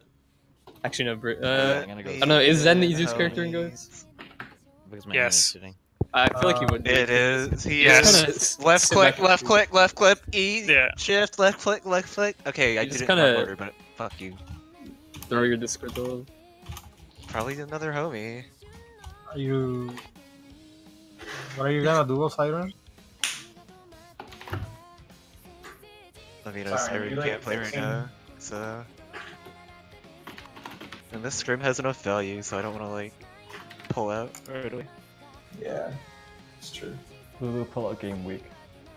Actually, no, Br- uh, I'm go. I don't know, is Zen the easiest character in Goats? Because my Yes. Internet's shooting. I feel like he uh, would. It is. He Yes. is. Kinda Left sit click, back- left click, left click, E, Yeah. shift, left click, left click. Okay, I You did just it in kinda- order, but fuck you. Throw your Discord though. Probably another homie. Are you. What are you gonna do, Siren? I mean, Sorry, I Siren you like can't play right fixing- now, so. And this scrim has enough value, so I don't want to like pull out right away. Yeah, it's true. Lulu pull out game week.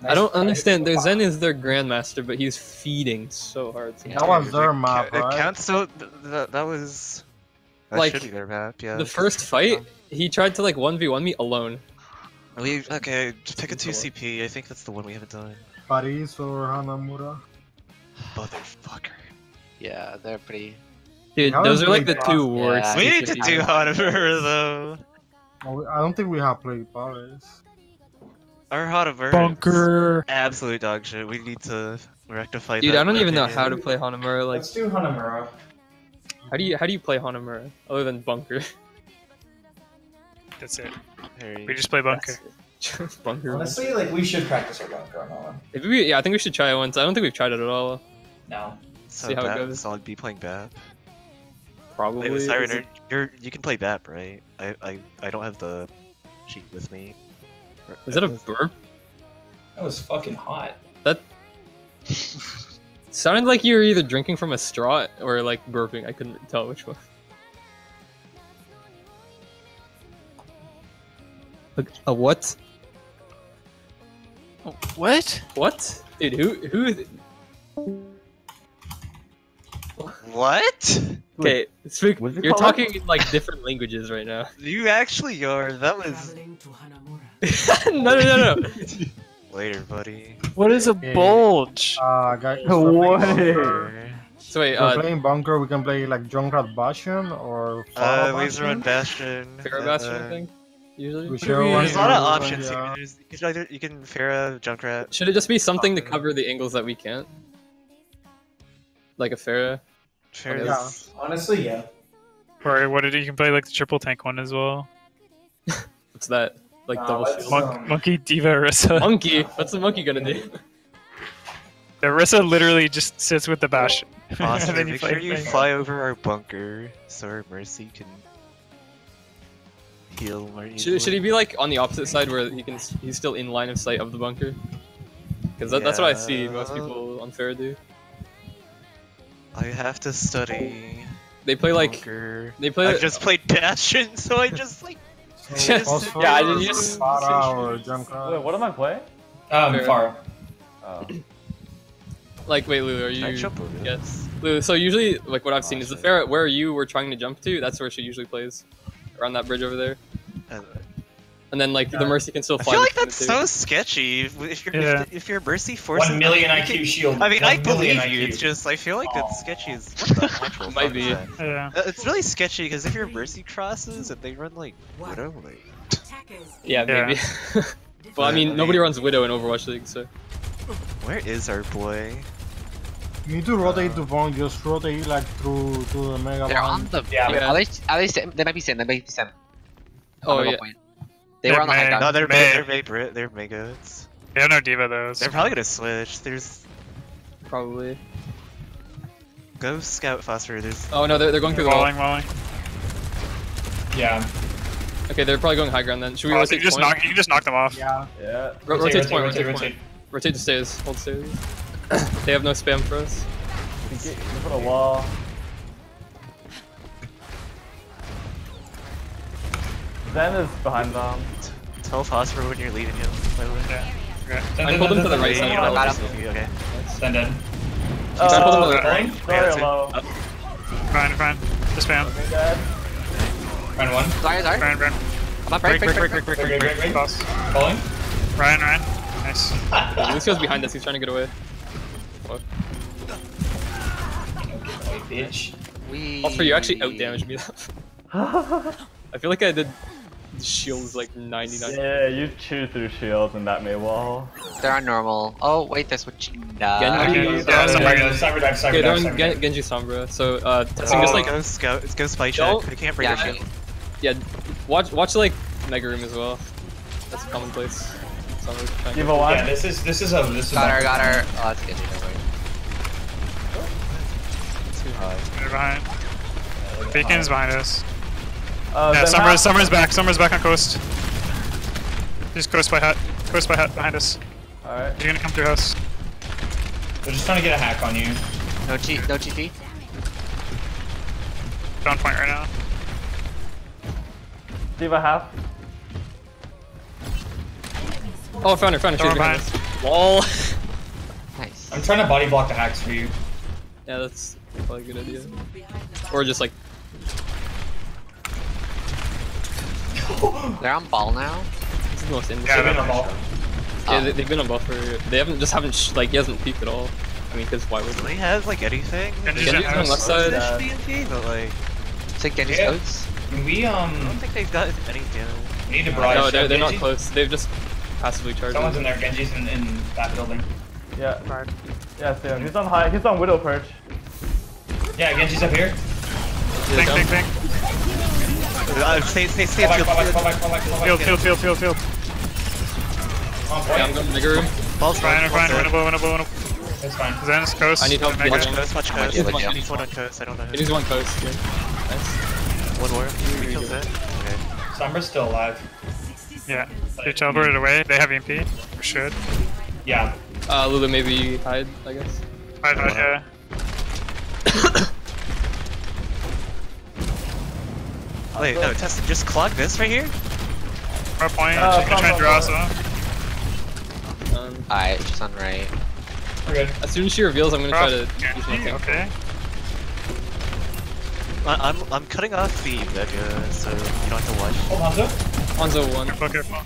I don't understand. Their Zen is their grandmaster, but he's feeding so hard. That was their map, ca- It right? counts so th- th- that was. That Like, should be their map, yeah. The first fight, he tried to like one v one me alone. We okay. Just pick a two CP. I think that's the one we haven't done. Paris or Hanamura? Motherfucker. Yeah, they're pretty. Dude, those are like the two worst. Yeah. We need to do Hanaver though. I don't think we have played Paris. Our Hanaver. Bunker. Absolute dog shit. We need to rectify Dude, that I don't even know how to play Hanamura. Like, Let's do Hanamura. how do you how do you play Hanamura other than bunker? That's it. We just play bunker. bunker. Honestly, like we should practice our bunker on that one. Maybe we, yeah, I think we should try it once. I don't think we've tried it at all. No. So see how it goes. So I'd be playing Bat. Probably. Wait, Siren, it- you're, you're can play Bat, right? I I I don't have the sheet with me. Is that a burp? That was fucking hot. That Sounded like you were either drinking from a straw or like burping. I couldn't tell which one. Look, a what? What? What? Dude, who who? What? Okay, speak. What's it You're called? talking in like different languages right now. You actually are. That was Traveling to Hanamura. no, no, no, no. later, buddy. What is a Yeah. bulge? Uh, guys, What? So wait, If we're uh, playing bunker, we can play like Junkrat Bastion or Uh, Pharah Lazer on Bastion. Bastion. Pharah Bastion, I uh, think. Usually. Whichever There's There's a lot of options yeah. here. You can either you can Pharah, Junkrat. Should it just be something to cover the angles that we can't? Like a Pharah? Pharah Yeah. Honestly, yeah. Or what did you can play like the triple tank one as well? What's that? Like Uh, double shield? Monk, Um, monkey Diva Orisa. Monkey! What's the monkey gonna do? The Orisa literally just sits with the bash. Foster, and then you make play sure you tank. fly over our bunker so our Mercy can heal more. Should, should he be like on the opposite side where he can he's still in line of sight of the bunker? Because that, that's what I see most people on Pharah do. I have to study. They play like bunker. they play. I just played Bastion, so I just like. So Just- yeah, I didn't use- Pharah or Wait, what am I playing? Um, Fair. Far. Oh. Like wait, Lulu, are you? Yes. Lulu. So usually like what I've seen Oh, is the ferret where you were trying to jump to. That's where she usually plays, around that bridge over there. And then like the Mercy can still fly. I feel like that's so sketchy. If, if you're Yeah. if, if your Mercy forces One million you IQ can- shield. I mean, I One million believe you. IQ. It's just I feel like Aw. it's sketchy. As what the Might be. is that? Yeah. Uh, It's really sketchy because if your Mercy crosses and they run like Widow, like Attackers Yeah, Yeah. maybe. well, I mean, nobody runs Widow in Overwatch League, so. where is our boy? You need to rotate the phone, just rotate like through to the mega They're bomb. on the. Yeah, Yeah. Are they? Are they? They might be sim. They might be sim. Oh On the yeah. point. They Yeah, were on the high man. ground. No, they're Mei. they're Mei Brig, they're Megas. They have no Diva though. They're probably gonna switch. There's Probably. go scout faster. There's Oh no, they're, they're going through the wall. walling, walling. Yeah. Okay, they're probably going high ground then. Should we Oh, so rotate you just point? knock. You just knock them off. Yeah. Yeah. Ro- rotate, rotate, point, rotate, rotate, rotate. point. Rotate the stairs, hold stairs. they have no spam for us. Get- put a wall. Zen is behind them. tell Phosphor when you're leaving him. By the way. Yeah. Okay. I pulled him to the right side. You of know, the got wall. just- Okay. Then dead. So I pulled him to the Uh, right. Very Yeah, low. Fine, fine. Just spam. Okay, dead. Round one. Sorry, sorry. Ryan, Ryan. I'm not break, break, break, break. Break, break, break, break. Boss. Falling. Ryan, Ryan. Nice. This guy's behind us, he's trying to get away. Fuck. Wait, bitch. We. Also, you actually out damaged me. I feel like I did shields like 99. Yeah, you chew through shields and that Mei wall. They're on normal. Oh wait, that's what you. Uh, Genji. Okay, yeah, somebody- Cyber, cyber dive, cyber Okay, they're dive, on cyber Gen- Genji Sombra. So, uh, testing Oh, just like, go scout. Let's go spy Don't- check. We can't break Yeah, our I- shield. yeah, watch, watch like Mega Room as well. That's commonplace. Sombra's trying to- Diva one. Yeah, this is this is a this is got her, a, got her. Oh, that's Genji. Don't worry. Too high. They're behind. Beacon's behind us. Uh, Yeah, Zen Sombra's. Sombra's back. Sombra's back on coast. He's coast by hut. Coast by hut behind us. Alright. He's gonna come through house. They're just trying to get a hack on you. No cheat, no GP. Down point right now. Diva half. Oh, I found her, found her. She's Throw her behind behind. us. Wall. Nice. I'm trying to body block the hacks for you. yeah, that's probably a good idea. Or just like, They're on ball now. this is the most Yeah, interesting. they're They're on ball. Yeah, they, they've been on buffer. They haven't just haven't sh- like he hasn't peeked at all. I mean, because why would he? they have like anything? Genji's They in left side, Fish uh, BNP, but like Take Genji's Yeah. coats. Can we I um don't think they've gotten any damage. we need to barrage? No, they're, they're not close. They've just passively charged. Someone's in there. Genji's in, in that building. Yeah. Yeah, Sam. He's on high. He's on Widow perch. Yeah, Genji's up here. Think, think, think. Uh, stay, stay, stay. Fall back, field, fall back, field. Field, field, field, field, field. On Yeah, I'm point. going Mega Room. Ball's Ryan, fine, Ryan, ball's winnable, winnable, winnable. That's fine. Zen's coast. I need help Mega. Watch getting- coast, watch I might coast. be able One- on coast, I don't know It one coast. Yeah. Nice. One more. Three kills it. Okay. Sombra's still alive. Yeah. They teleported away. They have EMP. Or should. Yeah. Uh, Lulu maybe hide, I guess. I don't yeah. Wait, no, Tessa, just clog this right here? Our point, Uh, I'm gonna try and draw some. Um, Alright, just on right. We're as soon as she reveals, I'm gonna try to use my thing. okay. I- I'm, I'm cutting off the Vega, so you don't have to watch. Hold Hanzo. Hanzo one. Careful, careful.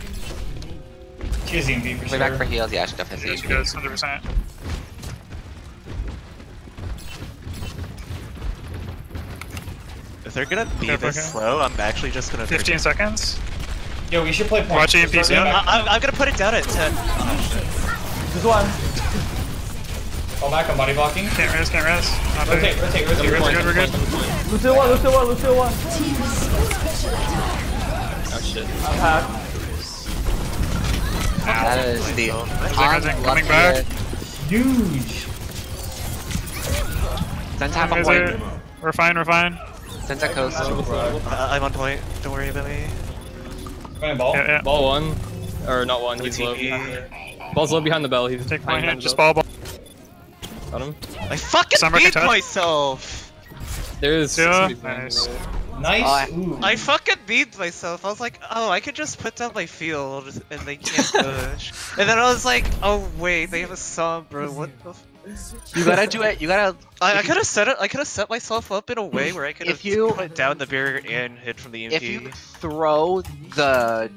She has EMP for Way sure. back for heals, yeah, she definitely Yeah, has she EMP. 100%. If they're gonna be Careful, this careful. slow, I'm actually just gonna. 15 seconds. Yo, we should play point. Watch EMP Start soon. going I, I'm I'm gonna put it down at 10. Just one. Fall back, I'm body blocking. Can't res, can't res. Not Rotate, bad. rotate, rotate, We're good, we're good, we're good. Lucio one, Lucio one, Lucio one. Oh shit. I'm hacked. That is the Rising, rising, coming back. Huge. Zen's half a Guys point. We're fine, we're fine. Zen's at coast. Uh, I'm on point. Don't worry about me. Going ball. Yeah, yeah. Ball one. Or not one, he's low. Ball's low behind the bell, he's Take behind point just ball, ball. Got him. I fucking Summer beat myself! There is Yeah, nice. Nice. Oh, I- Ooh. I fucking beat myself. I was like, oh, I could just put down my field and they can't push. and then I was like, oh wait, they have a Sombra. What the? F You gotta do it, you gotta... I, I could have set it. I could have set myself up in a way where I could have If you- put down the barrier and hit from the EMP. If you throw the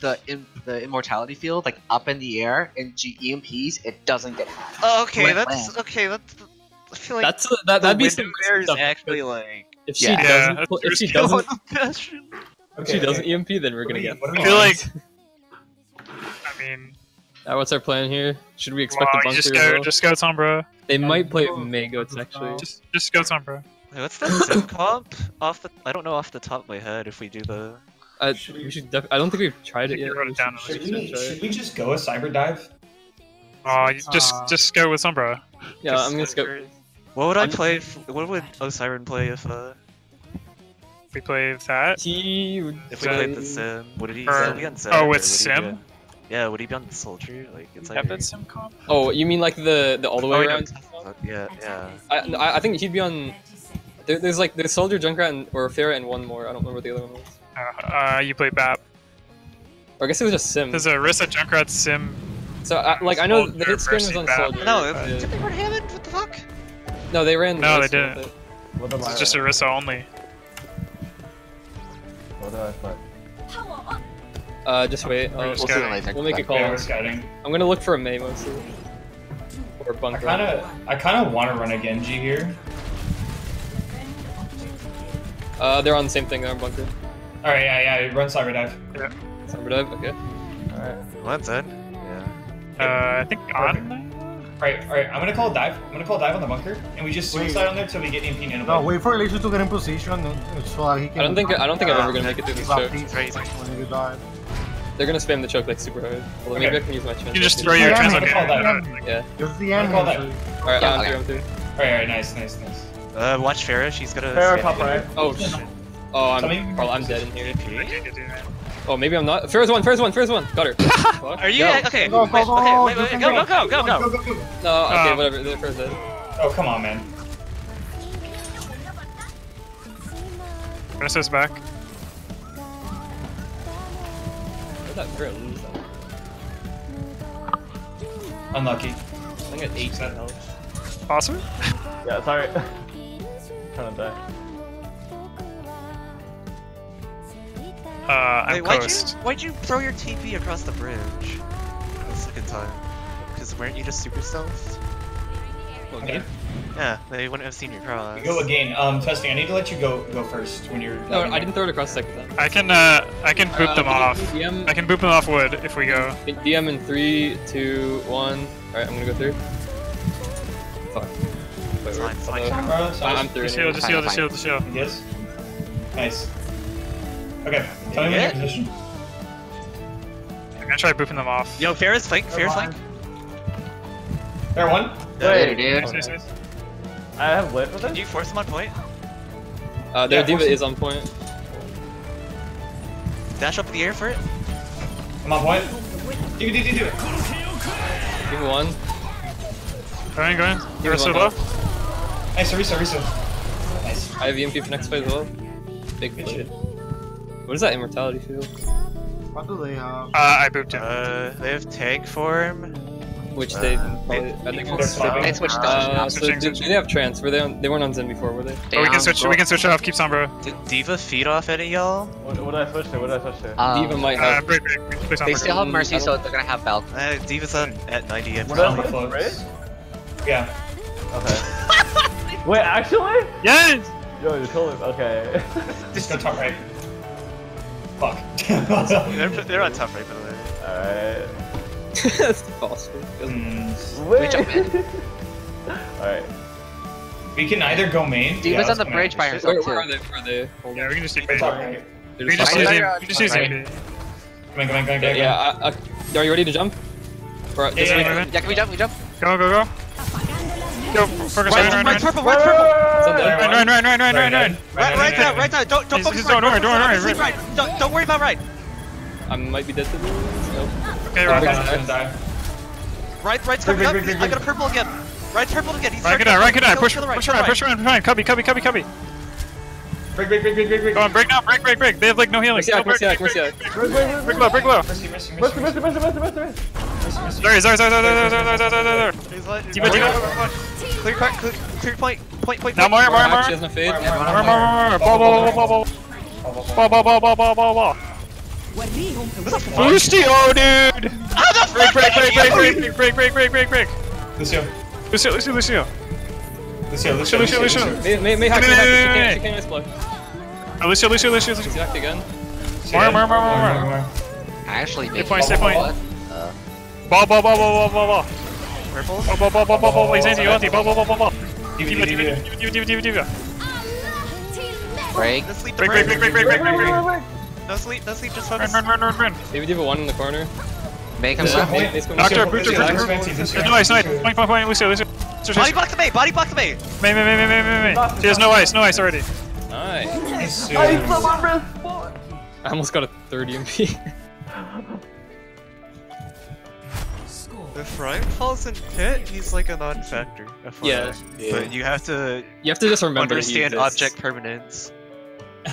the in, the immortality field like up in the air and G EMPs, it doesn't get hacked. Oh, okay, Wet that's land. okay. That's. I feel like That's that that'd be window some there is stuff. actually like. If she Yeah. Yeah, doesn't, that's pl- if she doesn't, Bastion. if she doesn't okay. EMP, then we're gonna get. what do we I feel like. I mean, Uh, what's our plan here? Should we expect wow, a you bunker? just as go, well? just go Sombra. They might play Magots actually. Just, just go Sombra. Wait, what's the sim comp off the? I don't know off the top of my head if we do the. I, we should. Def- I don't think we've tried it yet. We should- Should should we, should we just go a cyber dive? Oh, you just, Uh, just go with Sombra. Yeah, I'm gonna skip. What would I I'm- play? If, what would Osiren play if uh We play that. He would if we play- played the sim? Would it Or- still be on Zed, oh, or with would he sim? Be on- yeah, would he be on the Soldier? Like it's Have like. that sim comp? Oh, you mean like the the all the way Oh, around? Yeah, yeah. I, I I think he'd be on. There, there's like the Soldier, Junkrat, and, or Pharah, and one more. I don't remember what the other one was. Uh, uh, you play BAP. Or I guess it was just Sim. There's a Rissa Junkrat sim. So I, like I know the hit screen was on Bap. Soldier. No, uh, if, did they run Hammond? What the fuck? no, they ran. No, this they didn't. it. What am It's just a Rissa only. What do I play? Uh, just wait. We're just We'll see later. we'll make a call. Yeah, we're scouting. I'm gonna look for a Mei mostly. Or I kind of, I kind of want to run a Genji here. Uh, they're on the same thing. They're on bunker. All right, yeah, yeah, run cyber dive. Cyber dive. Okay. Alright. What's that? Yeah. Uh, I think on. All right, all right. I'm gonna call a dive. I'm gonna call a dive on the bunker, and we just Wait. suicide on there until we get EMP nano. No, wait for Elijah to get in position so that he can. I don't think I don't think I'm ever gonna make it through this Stop choke. Crazy. when you die. They're gonna spam the choke like super hard. Well, maybe I can use my chance. You just throw your Yeah, translocator. call that. uh, Yeah. Just the end. call that. Alright, yeah, I'm through, I'm through. Alright, alright, nice, nice, nice. Uh, watch Pharah. She's gonna. Fair spam top right. Oh shit. Oh, I'm. Something- Carl, I'm dead in here. I can't get you, man. Oh, maybe I'm not. First one. First one. First one. Got her. Are you Go. okay? Go, go, go, okay, wait, just wait, go, go, go, go, Go, go. go, go. No. Okay. Um, whatever. They're first dead. Oh, come on, man. Ressa's back. Where'd that girl lose that? Unlucky. I think at 18 health. Awesome. Yeah, sorry. Trying to die. Uh, I'm Wait, why'd you, why'd you throw your TP across the bridge? The second time. Because weren't you just super stealth? Okay. Yeah, they wouldn't have seen your cross. We go again. Um, testing. I need to let you go go first when you're. No, I didn't throw it across the second time. I can, uh, I can boop Uh, them off. DM, I can boop them off wood if we go. DM in three, two, one. All right, I'm gonna go through. Fuck. Wait, Fine, fine. uh, I- I'm through. Just heal, just heal, just heal, just heal. Yes. Nice. Okay. Tell me when you're in Yeah. position. I'm gonna try booping them off. Yo, Pharah's flank, Pharah's flank. There one. Later, dude. I have lit with Did it? you force him on point? Uh, their Yeah, D.Va is on point. Dash up in the air for it? I'm on point. Do it, do it, do it. D.Va one. Go in, go in. Here, Rest one of down. low. Nice, Orisa, Orisa. Nice. I have EMP for next fight as well. Big Good play. shit. What is that immortality field? What do they have? Uh, I booped him. Uh, they have tank form. Which they Uh, probably. I think They're it's swapping. They switched Uh, so Switching, did, did switching. they have trance? Were they on? They weren't on Zen before, were they? But we can switch. We can switch it off. Keep on, bro. Did D.Va feed off any of y'all? What, what did I switch to? What did I switch to? Um, D.Va might Uh, have. break, break. Please on, They still have Mercy, so they're gonna have Valk. Uh, D.Va's on at 90 and What did I Probably close. Right? Yeah. Okay. Wait, actually? Yes! Yo, you told him. Okay. Just go top right. Fuck. they're, they're on top right, by the way. Alright. That's the boss. field. Mm, Wait. jump Alright. we can either go main. D.Va's yeah, on the bridge by herself Where, where are they? Where are they? Hold Yeah, we can just take Go right. They're We can just just use him. We can just use him. Come on, come on, come on, come on. Yeah, I, I, are you ready to jump? Or, Yeah, yeah, yeah. Yeah, can we jump? We jump? Go, go, go. Yo, focus. Run, Right, run, right run. purple, right purple. Run, run, run, run, run, run, run. Right, right now, right now. Don't, don't Just- focus just right. don't worry, focus don't right, worry, sleep right. right. Don't, don't worry about right. I might be dead to this. Nope. Okay, Rock rock it. it. Gonna die. Right, right's coming up. big, big, I got a purple again. Right's purple again. He's Rank it starting out, to rank it out. go Push, to the push around, push around, push around. Cubby, cubby, cubby, cubby. Break, break, break, break, break, break. Go on, break now, break, break, break. They have like no healing. Mercy, Go, Mercy, break, Mercy, break, Mercy. break, break, break low, break low. Mercy, mercy, mercy. Mercy, mercy, mercy, mercy, mercy, mercy. Sorry, sorry, sorry, sorry, sorry, sorry, sorry, sorry, sorry. He's like, D.Va, D.Va. Clear, clear, clear, clear point, point, point, Now, point. more, more, more. She has no fade. More, more, more, more. Ball, ball, ball, ball, ball. Ball, ball, ball, ball, ball, ball, ball. Boosty, oh, dude. Break, break, break, break, break, break, break, break, break, break. Lucio. Lucio, Lucio, Lucio. Lucio, Lucio, Lucio, Lucio. Mei, may, may hack, No, may no, hack. no, She no, can't, she no. can't explode. Oh, Lucio, Lucio, Lucio, She's Lucio. hacked again. More, more, more, more, more. I actually Stay made point, stay point. What? Ball, ball, ball, ball, ball, ball, ball. Purple. Ball, ball, ball, ball, ball, ball. He's anti, anti. Ball, ball, ball, ball, ball. D.Va, D.Va, D.Va, D.Va, D.Va. D.Va. Break. Break, break, break, break, break, break, break, break. No sleep, no sleep, just Run, focus. run, run, run, run. Maybe D.Va one in the corner. Make him Lucio, stop. point. Mace going Doctor, Lucio, booster, Lucio, booster. Lucio, Lucio. There's no ice, no ice. Point, point, point, Lucio, Lucio. Lucio, Body block the bait, body block the bait. Mei, may, may, may, may, may, may. She has no ice, no ice already. Nice. I almost got a 30 MP. If Ryan falls in pit, he's like a non-factor. FYI. Yeah. But you have to you have to just remember understand object permanence.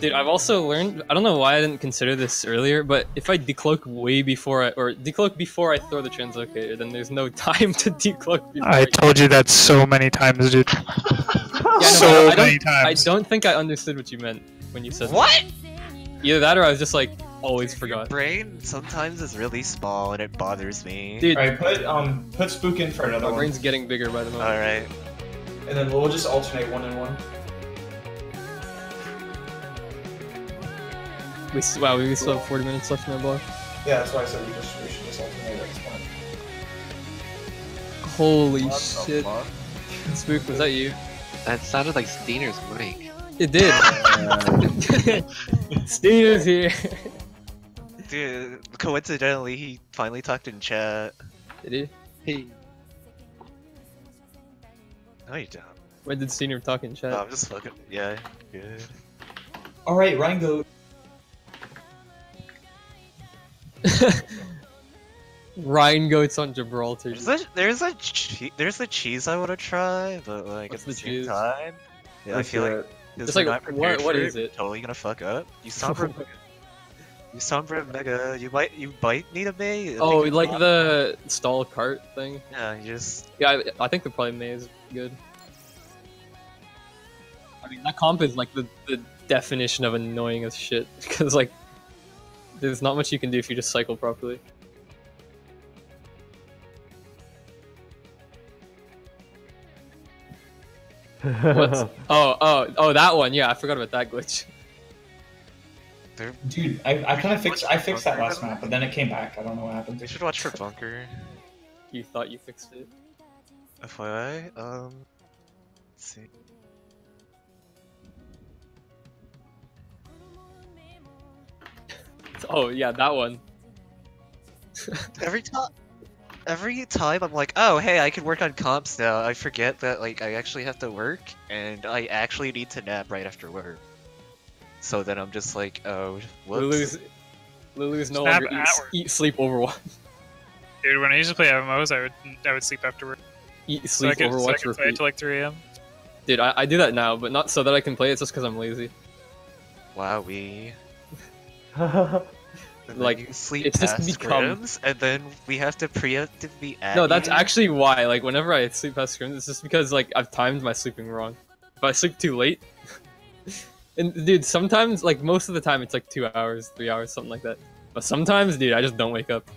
Dude, I've also learned. I don't know why I didn't consider this earlier, but if I decloak way before I or decloak before I throw the translocator, then there's no time to decloak. Before I told you that so many times, dude. Yeah, no, so I don't, many I don't think I understood what you meant when you said What? that. Either that or I was just like always forgot. Brain sometimes is really small and it bothers me. Dude, Alright, put um put spook in for another my one. brain's getting bigger by the moment. Alright. And then we'll just alternate one and one. We wow, we still have 40 minutes left in our block. Yeah, that's why I said we just we should just alternate at this point. Holy shit! Spook, was that you? That sounded like Steiner's mic. It did. Steiner's here. Dude, coincidentally, he finally talked in chat. Did he? Hey. No, you don't. When did Steiner talk in chat? No, I'm just fucking. Yeah, good. Alright, Ryan go. Ryan goats on Gibraltar. There's a there's a che- there's a cheese I want to try, but like What's at the, the same cheese? time, yeah, I feel do like it. because Just we're like, not what- what for is it, it? Totally gonna fuck up. You Sombra, you Sombra Mega. You might you might need a Mei. Oh, like it's- the stall cart thing? Yeah, you just Yeah, I, I think the probably Mei is good. I mean, that comp is like the, the definition of annoying as shit. Because, like, there's not much you can do if you just cycle properly. What? oh, oh, oh, that one. Yeah, I forgot about that glitch. Dude, I, I kinda fixed I fixed that last map, but then it came back. I don't know what happened. we should watch for bunker. You thought you fixed it. FYI, um, let's see. Oh, yeah, that one. Every time, every time I'm like, oh hey, I can work on comps now. I forget that like I actually have to work, and I actually need to nap right after work. So then I'm just like, oh, whoops. Lulu's, Lulu's no Snap longer eat, hour. eat, sleep, Overwatch. Dude, when I used to play MMOs, I would I would sleep afterward. Eat, So I sleep, could, so I Overwatch, could play repeat. till like 3 a.m. Dude, I, I do that now, but not so that I can play. It's just because I'm lazy. Wow, we. Like, you sleep it's just past become- scrims, and then we have to preemptively add No, that's you? actually why. Like, whenever I sleep past scrims, it's just because like I've timed my sleeping wrong. If I sleep too late, and dude, sometimes like most of the time it's like two hours, three hours, something like that. But sometimes, dude, I just don't wake up.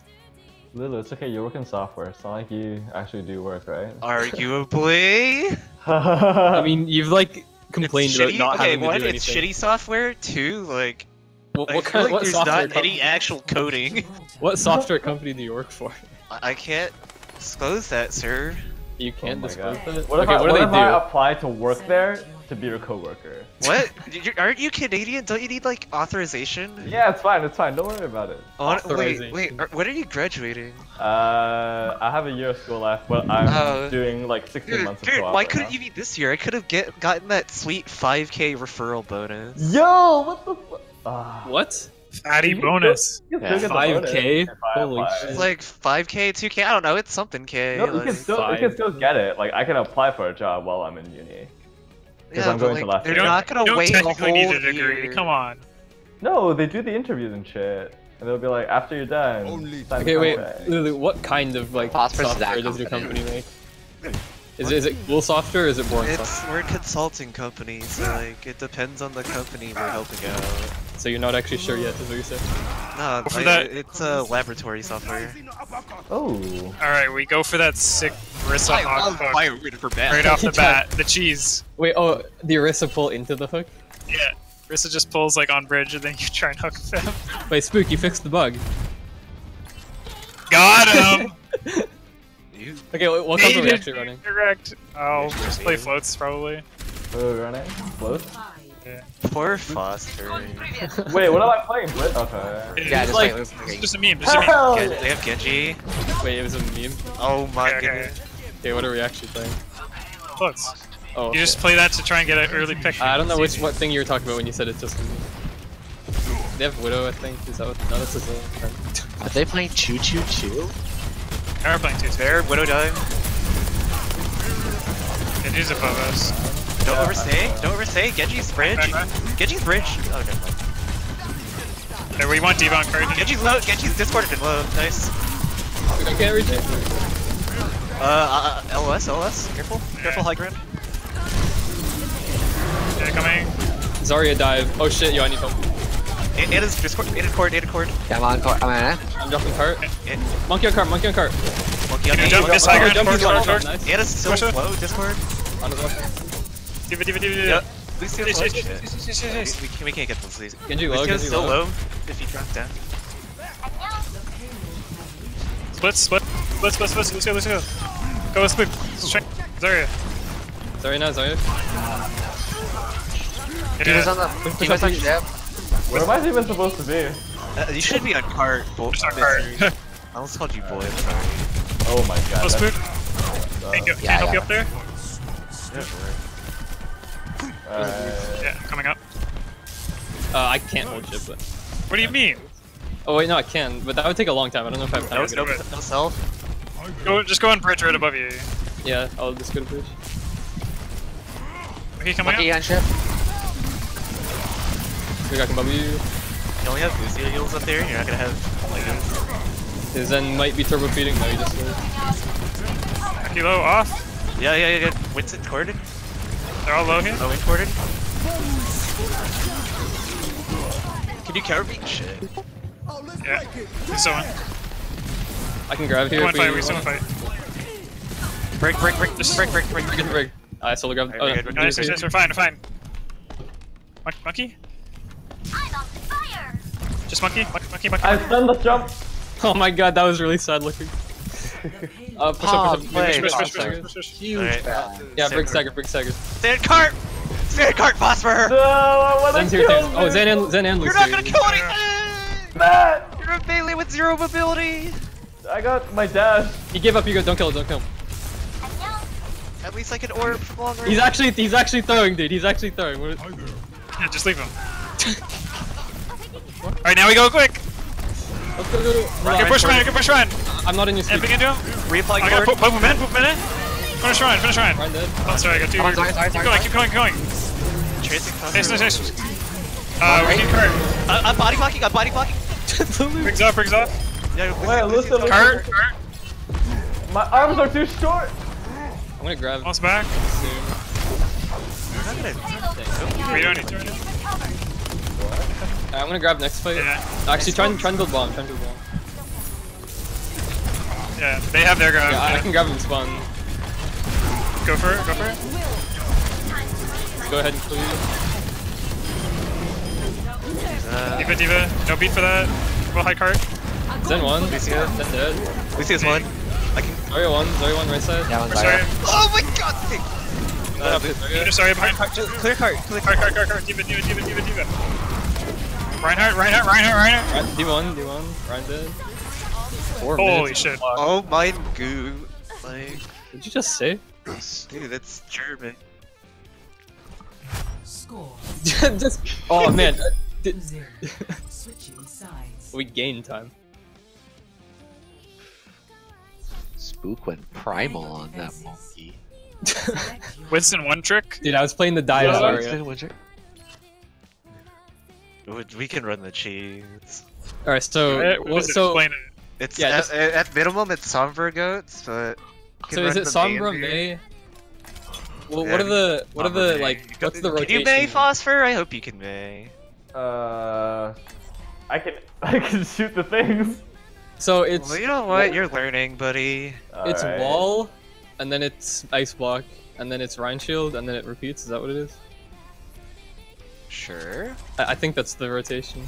Lulu, it's okay. You work in software. It's not like you actually do work, right? Arguably. I mean, you've like complained about shitty. not okay, having to one, do it's shitty software. Two, like. What, I what feel kind? like what there's software? not com- any actual coding. what software company do you work for? I I can't disclose that, sir. You Oh can't my disclose God. that. What if okay, I, what do what they if do? I apply to work there to be your coworker? What? You- Aren't you Canadian? Don't you need like authorization? Yeah, it's fine. It's fine. Don't worry about it. On, wait, wait. are- When are you graduating? Uh, I have a year of school left, but I'm Oh. doing like 16 Dude, months of dude why right couldn't now. you be this year? I could have get gotten that sweet 5k referral bonus. Yo, what the? Fu- ah. What? Fatty You bonus. You can Yeah. still get the bonus 5K? if I Holy apply. shit. It's like 5k, 2k. I don't know. It's something k. No, you like- can still you can still get it. Like I can apply for a job while I'm in uni. Because Yeah, I'm but, going to like, last they're year. not gonna don't wait a whole need a degree. year. Come on. No, they do the interviews and shit, and they'll be like, after you're done. sign Okay, wait, contract. Lulu, what kind of like Phosphorus is software does your company. company make? Is it, is it cool software or is it boring It's software? we're a consulting company, so like it depends on the company we're helping out. So you're not actually sure yet, is what you're saying? No, For I- that- it's a laboratory software. Oh. All right, we go for that sick Marissa I Hawk love hook fire for bad. right off the bat. The cheese. Wait, oh, the Orisa pull into the hook? Yeah. Marissa just pulls like on bridge, and then you try and hook them. Wait, Spook, you fixed the bug. Got him. You Okay, wait, what combo are we Hated actually running? Correct. I'll oh, just play floats probably. Oh, you're running? Close? poor Foster. Wait, what am I playing? What? Okay. Yeah, It's just like like, it's just a meme. Just a meme. Gen- yeah. they have Genji. Wait, it was a meme? Oh my Okay, okay. goodness. Okay, what are we actually playing? Floats. Oh, You okay. just play that to try and get an early pick. I don't know which what thing you were talking about when you said it's just a meme. They have Widow, I think. Is that what? No, that's a. name. are they playing Choo Choo Choo? They are playing. There, Widow dive. Genji's above us. Don't overstay. Don't overstay. Genji's bridge. Back, back. Genji's bridge. Oh, never. There, we want D.Va on card. Genji's low. Genji's discorded and low. Nice. I can't reach it. Uh, uh, LOS, LOS. Careful. Careful, high ground. Yeah, coming. Zarya dive. Oh shit, yo, I need help. It, it is discord. It is cord. It is cord. Yeah, I'm on court. I'm on it. I'm dropping cart. It, Monkey on cart, monkey on cart. monkey on Can you me. jump this high ground? jump, Cord, he's on cord, it, cord. nice. It is so Push it. low. Discord. On his left. D.Va, D.Va, D.Va, Yeah. D.Va. Lucio yes. We, we, can, we can't get those. These. Genji low, Lucio's Genji still low. low. If he drops down. Split, split, split, split, split. Let's go, let's go. Go, let's split. Straight. Zarya. Zarya now, Zarya. Get He was it. on the. He was on ship. Where am I even supposed to be? Uh, you should be on cart. Boy. On cart. I almost called you boy. I'm sorry. Oh my god. Go, that's- split. uh, Can, you, can Yeah, I help yeah. you up there? Yeah, uh, Yeah, I'm coming up. Uh, I can't hold ship, but. What do you mean? Oh wait, no, I can, but that would take a long time. I don't know if I have time. To no, get it. no self. Go, just go on bridge right above you. Yeah, I'll just go to bridge. Okay, coming Monkey up. on ship. We got W. You only have Lucio heals up there. You're not gonna have like this. His Zen might be turbo feeding. No, he just. Uh, Kilo off. Yeah, yeah, yeah. yeah. Winston corded. They're all low here. Owen corded. Can you cover me? Shit. Yeah. He's someone. I can grab here. Someone if we fight, we want. someone fight. Break, break, break, just break, break, break. Break, break, break. I solo grab. Alright, Oh, we're no. good, we're Nice, nice, nice, we're fine, we're fine. Mon- Monkey? Just monkey, monkey, monkey, monkey. I stunned the jump. Oh my god, that was really sad looking. Uh, push up, push up. play. Push, push, push, Push, push, push, push, push. Huge Alright. bad. Yeah, break stagger, break stagger. Stand cart! Stand cart, phosphor! No, I wanna Zen's kill Zen's- Oh, me. Zen and, Zen and You're not gonna kill anything! Matt, You're a melee with zero mobility! I got my dash. He gave up, you go, don't kill him, don't kill him. At least I can orb from long range. He's actually, he's actually throwing, dude. He's actually throwing. What is- Yeah, just leave him. Alright, now we go quick! Let's go, go, go. Get push run, get push run! I'm not in your Amping sweep. into him. Reapply I got cord. poke him in, poke him in. Finish Ryan, finish Ryan. Ryan dead. Oh, sorry, I got two. Sorry, sorry, keep going, keep going, keep going. Chasing Nice, nice, nice. Uh, uh, we need Kurt. I- I'm body blocking, I'm body blocking. Brings up, brings up. Yeah, Wait, Lucy's- listen, Lucy's- Kurt, Kurt. My arms are too short. I'm gonna grab Almost back. soon. We're not gonna- We don't need to. Alright, I'm gonna grab next fight. Yeah. Actually, try and, try and build bomb. Try and build bomb. Yeah, they have their grab. Yeah, I, I can grab him spawn. Go for it, go for it. Go ahead and clear. Uh, D.Va, D.Va. No beat for that. Well, high card. Zen one. Lucio. Zen dead. Lucy's one. I can. Zarya one. Zarya one right side. Yeah, one's Sorry. Zarya. Oh my god! Uh, Zarya. sorry, behind. Clear card, clear Card, card. card, card, card. D.Va, D.Va, D.Va, D.Va, D.Va. Reinhardt, Reinhardt, Reinhardt, Reinhardt. Right, D1, D1. Ryan dead. Four Holy minutes. shit. Oh my goo. Like, did you just say? dude, that's German. Score just. Oh man. zero. Switching sides. we gained time. Spook went primal on that monkey. Winston one trick. Dude, I was playing the die Yeah, Zarya. Winston Witcher. We- We can run the cheese. All right, so well, what is it? so it. It's Yeah, at, just- at minimum it's Sombra goats, but can so is run it the Sombra Bane Mei? Well, Yeah, what are the what are the Mei. like? What's the rotation? Can you Mei Phosphor? I hope you can Mei. Uh, I can I can shoot the things. So it's Well, you know what? You're learning, buddy. it's Alright. wall, and then it's ice block, and then it's Rein shield, and then it repeats. Is that what it is? Sure. I, I think that's the rotation.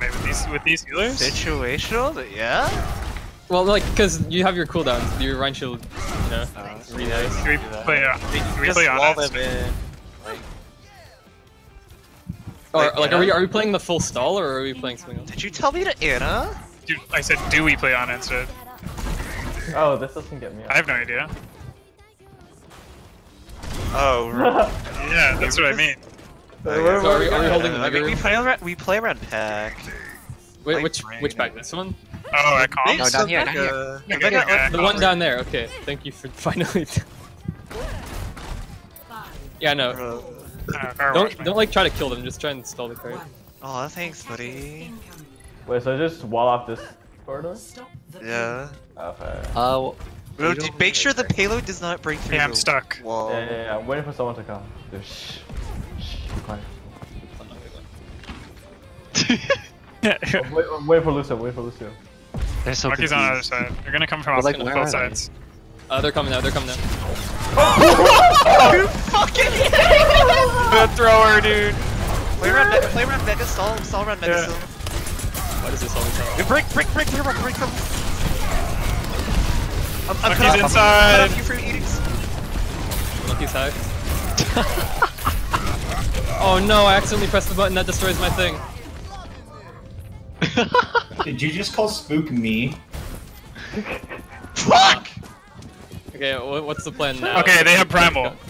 Wait, with these with these healers? Situational, yeah. Well, like because you have your cooldowns, your Rein shield, you know, really nice. Can we play? Uh, can we Just play on wall it? them in. Like, Or Like, like, are we are we playing the full stall or are we playing something else? did you tell me to Anna? Dude, I said, do we play on instead? Oh, this doesn't get me. I have no idea. Oh, right. Yeah, that's what I mean. Wait, Okay. where- So are we, are we holding I mean, we play around. We play around pack. Wait, like which brain which back? This one? Oh, at comms? No, down here, down here. Uh, Okay, I got- okay. The one down there. Okay, thank you for finally. yeah, no. uh, Uh, car wash, Don't don't like try to kill them. Just try and stall the card. Oh, thanks, buddy. Wait, so I just wall off this corridor? Stop Yeah. Okay. Uh, Well, You make sure the payload does not break through Yeah, I'm stuck. wall. Yeah, yeah, yeah. I'm waiting for someone to come. Dude, shh. Shh. Be quiet. I'm, wait, for Lucio. Waiting for Lucio. they're so Monkey's on the other side. They're gonna come from But, off like, both where are they? sides. Uh, they're coming now. They're coming now. you fucking Good thrower, dude. Play around, Mega, play around Mega, stall, stall around Mega Yeah. still. Why does this always happen? Yeah, break, break, break, break, break, break them. I'm, I'm Monkey's cut off, I'm inside. cut off you for eating. s- Monkey's hacked. Oh no! I accidentally pressed the button that destroys my thing. Did you just call Spook me? Fuck! Okay, what's the plan now? Okay, they have primal.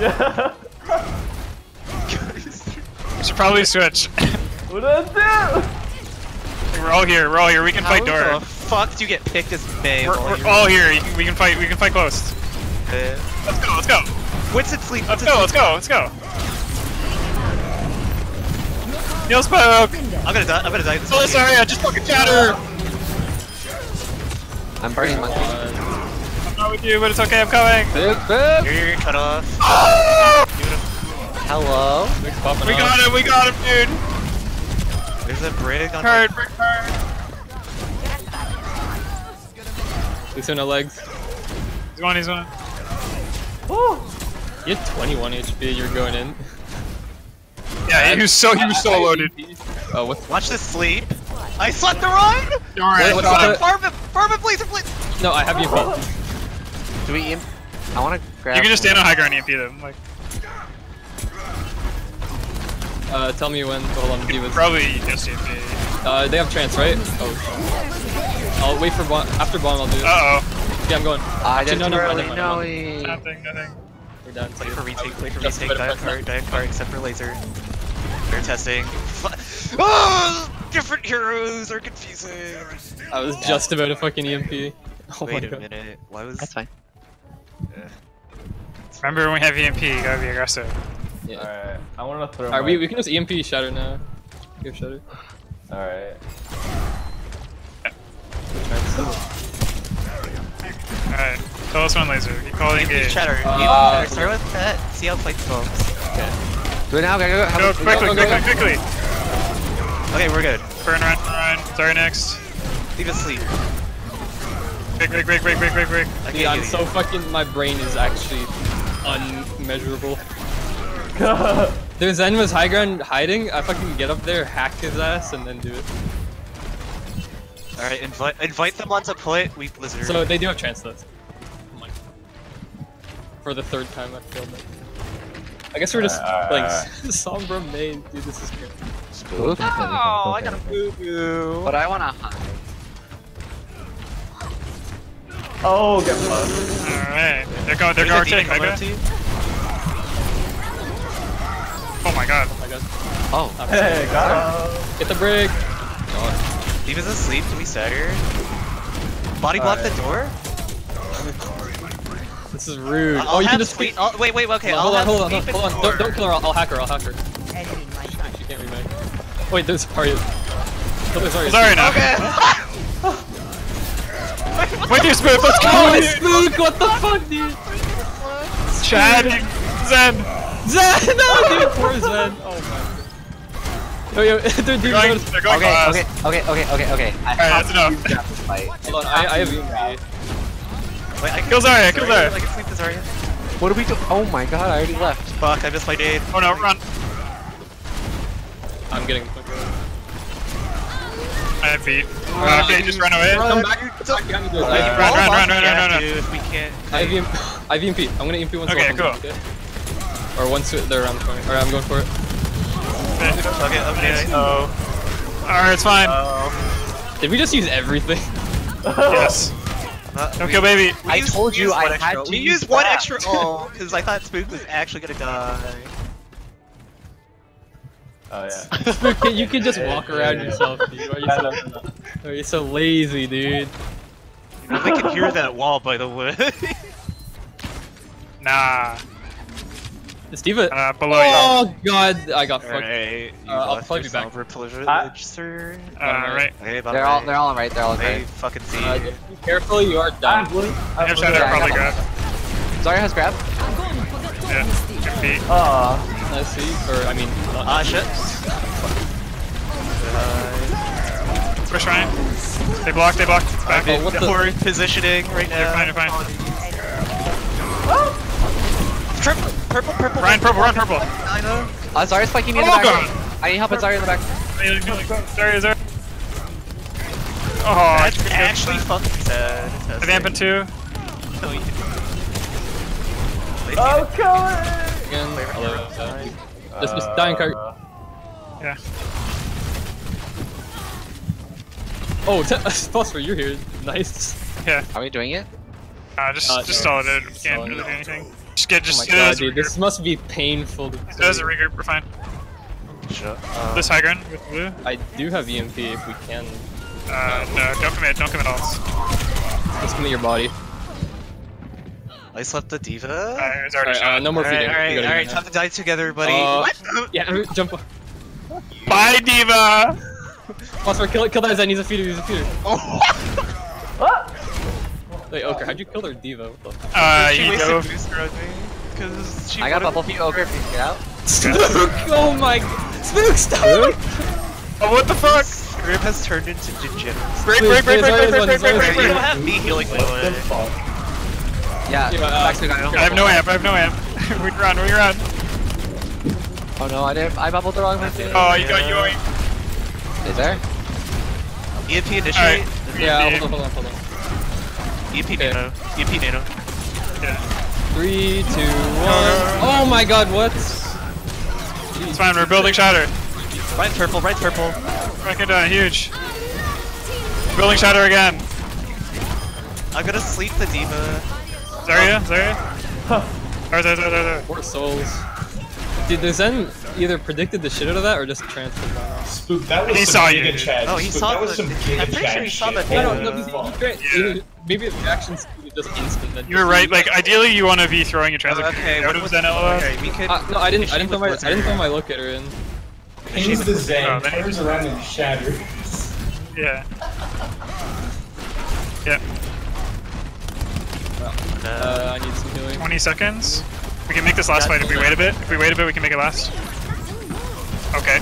Yeah. We should probably switch. what did I do? we're all here. We're all here. We can fight How door. the fuck do you get picked as Mei? We're, we're all here. We can fight. We can fight close. Uh, Let's go. Let's go. Winston sleep. Let's Winston go. Let's go. Let's go. Neil spoke. I'm gonna die. I'm gonna die. This Oh, sorry. I just fucking chatter. I'm burning monkey. I'm not with you, but it's okay. I'm coming. Boop, boop. You're, you're cut off. Hello. Big's popping We off. got him. We got him, dude. There's a brig on Card. Brick card. Lucio no legs. He's on. He's on. You had 21 HP. You're going in. Yeah, he was so he was so loaded. Oh, what? Watch this sleep. I slept the run! Alright, Wait, what's him. the- Farm it, please, please! No, I have you beat. Do we imp? I want to grab. You can just stand on high ground and EMP them. Like Uh, tell me when. Hold on, Divas. probably just EMP. Uh, they have trance, right? Oh. I'll wait for bomb. After bomb, I'll do it. Uh oh. Yeah, I'm going. I Actually, did no, too no, early. no, no, No, no. Nothing. Nothing. We're done. Wait for retake, wait for retake, better dive press card, dive card, except for laser. They're testing. Oh! different heroes are confusing. I was just about to fucking EMP. Oh Wait a god. minute. Why was That's fine. Remember when we have EMP, you gotta be aggressive. Yeah. Alright, I want to throw. Alright, my... we, we can just EMP Shatter now. Go Shatter. Alright. Alright, tell us one laser. You call it EMP engage. shatter? Uh, EMP, start with that. See how fight goes. Do it now. Go, go, go. Go Have quickly, go, go, quickly, go. quickly! Okay, we're good. Burn, run, run. Sorry, next. Leave us sleep. Break, break, break, break, break, break, break. I Dude, can't I'm so fucking. My brain is actually unmeasurable. There's Zen was high ground hiding. I fucking get up there, hack his ass, and then do it. Alright, invite invite them onto point. We blizzard. So they do have chance though. Oh my- For the third time I failed it. I guess we're just Alright, playing alright. Sombra main. Dude, this is good. Spook. oh, I got a boo boo. But I wanna hide. Oh, get fucked. Alright. They're going, they're going, taking Mega. Oh my god. Oh my god. Oh. Hey, got him. Get the brick! D.Va's asleep. Can we stagger? Body block the door? This is rude. I'll oh, you can just sweep. I'll, oh, wait, wait, okay. Hold on, I'll hold on, hold on, hold on. Don't, don't kill her. I'll, I'll hack her. I'll hack her. Enemy my sight. She can't remake. Wait, there's Arya. Kill this Arya. Sorry now. Wait, you spook, let's go! Oh, Spook! What the fuck, dude? Chad, Zen! Zen! No, dude, poor Zen. Oh my god. Oh, yo, they're They're doing going, they're going Okay, fast. okay, okay, okay, okay, okay. I Alright, that's enough. grab this fight. Hold on, I, I have EMP. Wait, I can Kill Zarya, kill Zarya. Zarya. I can sleep the Zarya. What do we do? Oh my god, I already left. Fuck, I missed my nade. Oh no, run. I'm getting the fuck out. I have feet. Uh, okay, just run away. Come back. Come back behind me, dude. Run, I run, have run, run, run, Yeah, run, run. dude, if we can't. I have EMP. I have EMP. I'm gonna EMP once. Okay, I'll come cool. back, okay? Or once they're around the corner. Alright, I'm going for it. Okay, okay. Oh. Alright, it's fine. Did we just use everything? yes. Uh, Don't we- kill baby. we I used- told you I one had extra. to We use used one extra ult because I thought Spook was actually gonna die. Oh yeah. Spook, you can just walk around yourself, dude. Why are you so, why are you so lazy, dude? They can hear that wall, by the way. Nah. Is D.Va? Uh, below Oh god, I got fucked. Alright, you Uh, I'll lost probably be back. yourself a privilege, I- sir. you. Alright. Hey, bye They're all, they're all right. They're all They fucking see Uh, you. be careful, you are I'm down. blue. I I'm blue. Shadow Yeah, I probably grab. Zarya has grab. Yeah, two feet. Aw. I see. Or, I mean, not Ah, shit. Push Ryan. They block, they block. Back. Oh, what the- Poor positioning right They're now. fine, they're fine. Triple, purple, purple. Ryan, purple, run, purple. I know. Uh, Zarya's spiking me in the Oh, back. God. I need help with Zarya in the back. Sorry, sorry. Oh, That's actually fucking sad. I Vampin' two. No, you- They see Oh, it. kill it! again. Hello. uh, Just, just Uh, dying cart. Yeah. Oh, t- Phosphor, you're here. Nice. Yeah. Are we doing it? Uh, just, Uh, just no. stall it, dude. Can't really do anything. Just get, Oh my god, dude, regroup. this must be painful. To Do it as a regroup, we're fine. Shut up. This high ground with blue. I do have EMP if we can. Uh, no, don't commit, don't commit alts. Just commit your body. I slept the D.Va. Uh, it's already Alright, shot. uh, no more Alright, feeding. Alright, alright. now. Time to die together, buddy. Uh, what? Yeah, jump. Bye, D.Va! Phosphor, kill it. Kill that Zen. He's a feeder. He's a feeder. What? Wait, okay, how'd you kill their D.Va? What the Uh, you wasted dove. booster on me. Cause she I got wanted- bubble feet ogre. Get out. Spook! Oh my Spook, stop! Oh, what the fuck? Grim has turned into degenerate. Break, Please, break, break, please, break, already break, break, break, break, You break, don't have me healing, by the way. Yeah. Yeah, back to the. I have no amp, I have no amp. we run, we run. Oh no, I didn't. I bubbled the wrong person. Oh, you got yoink. Is there? EMP initiate. Yeah, hold on, hold on, hold on. EMP Okay. nano. EMP nano. Yeah. Three, two, one. Oh my god, what? It's fine, we're building shatter. Right purple, right purple. Fucking uh, huge. Building shatter again. I'm gonna sleep the D.Va. Zarya, Zarya. Zarya, Zarya, Zarya, Zarya. Four souls. Dude, the Zen either predicted the shit out of that or just transferred by now. Dude, that was He some saw you. Chad. Oh, he Dude, saw that was the- some I'm pretty sure he saw shit. the No, no, Yeah. no, he's, he's great. Yeah. Maybe the reaction speed just instant. that You were right. Like ideally, you want to be throwing a transit Okay, what was Zen LOS. Okay, we could. Uh, no, I didn't. I didn't throw my. I Blizzard. didn't throw my locator in. Pings the Zen, Oh, then- turns around and shatters. Yeah. Yeah. Uh, I need some healing. 20 seconds. We can make this last fight if we wait a bit. If we wait a bit, we can make it last. Okay.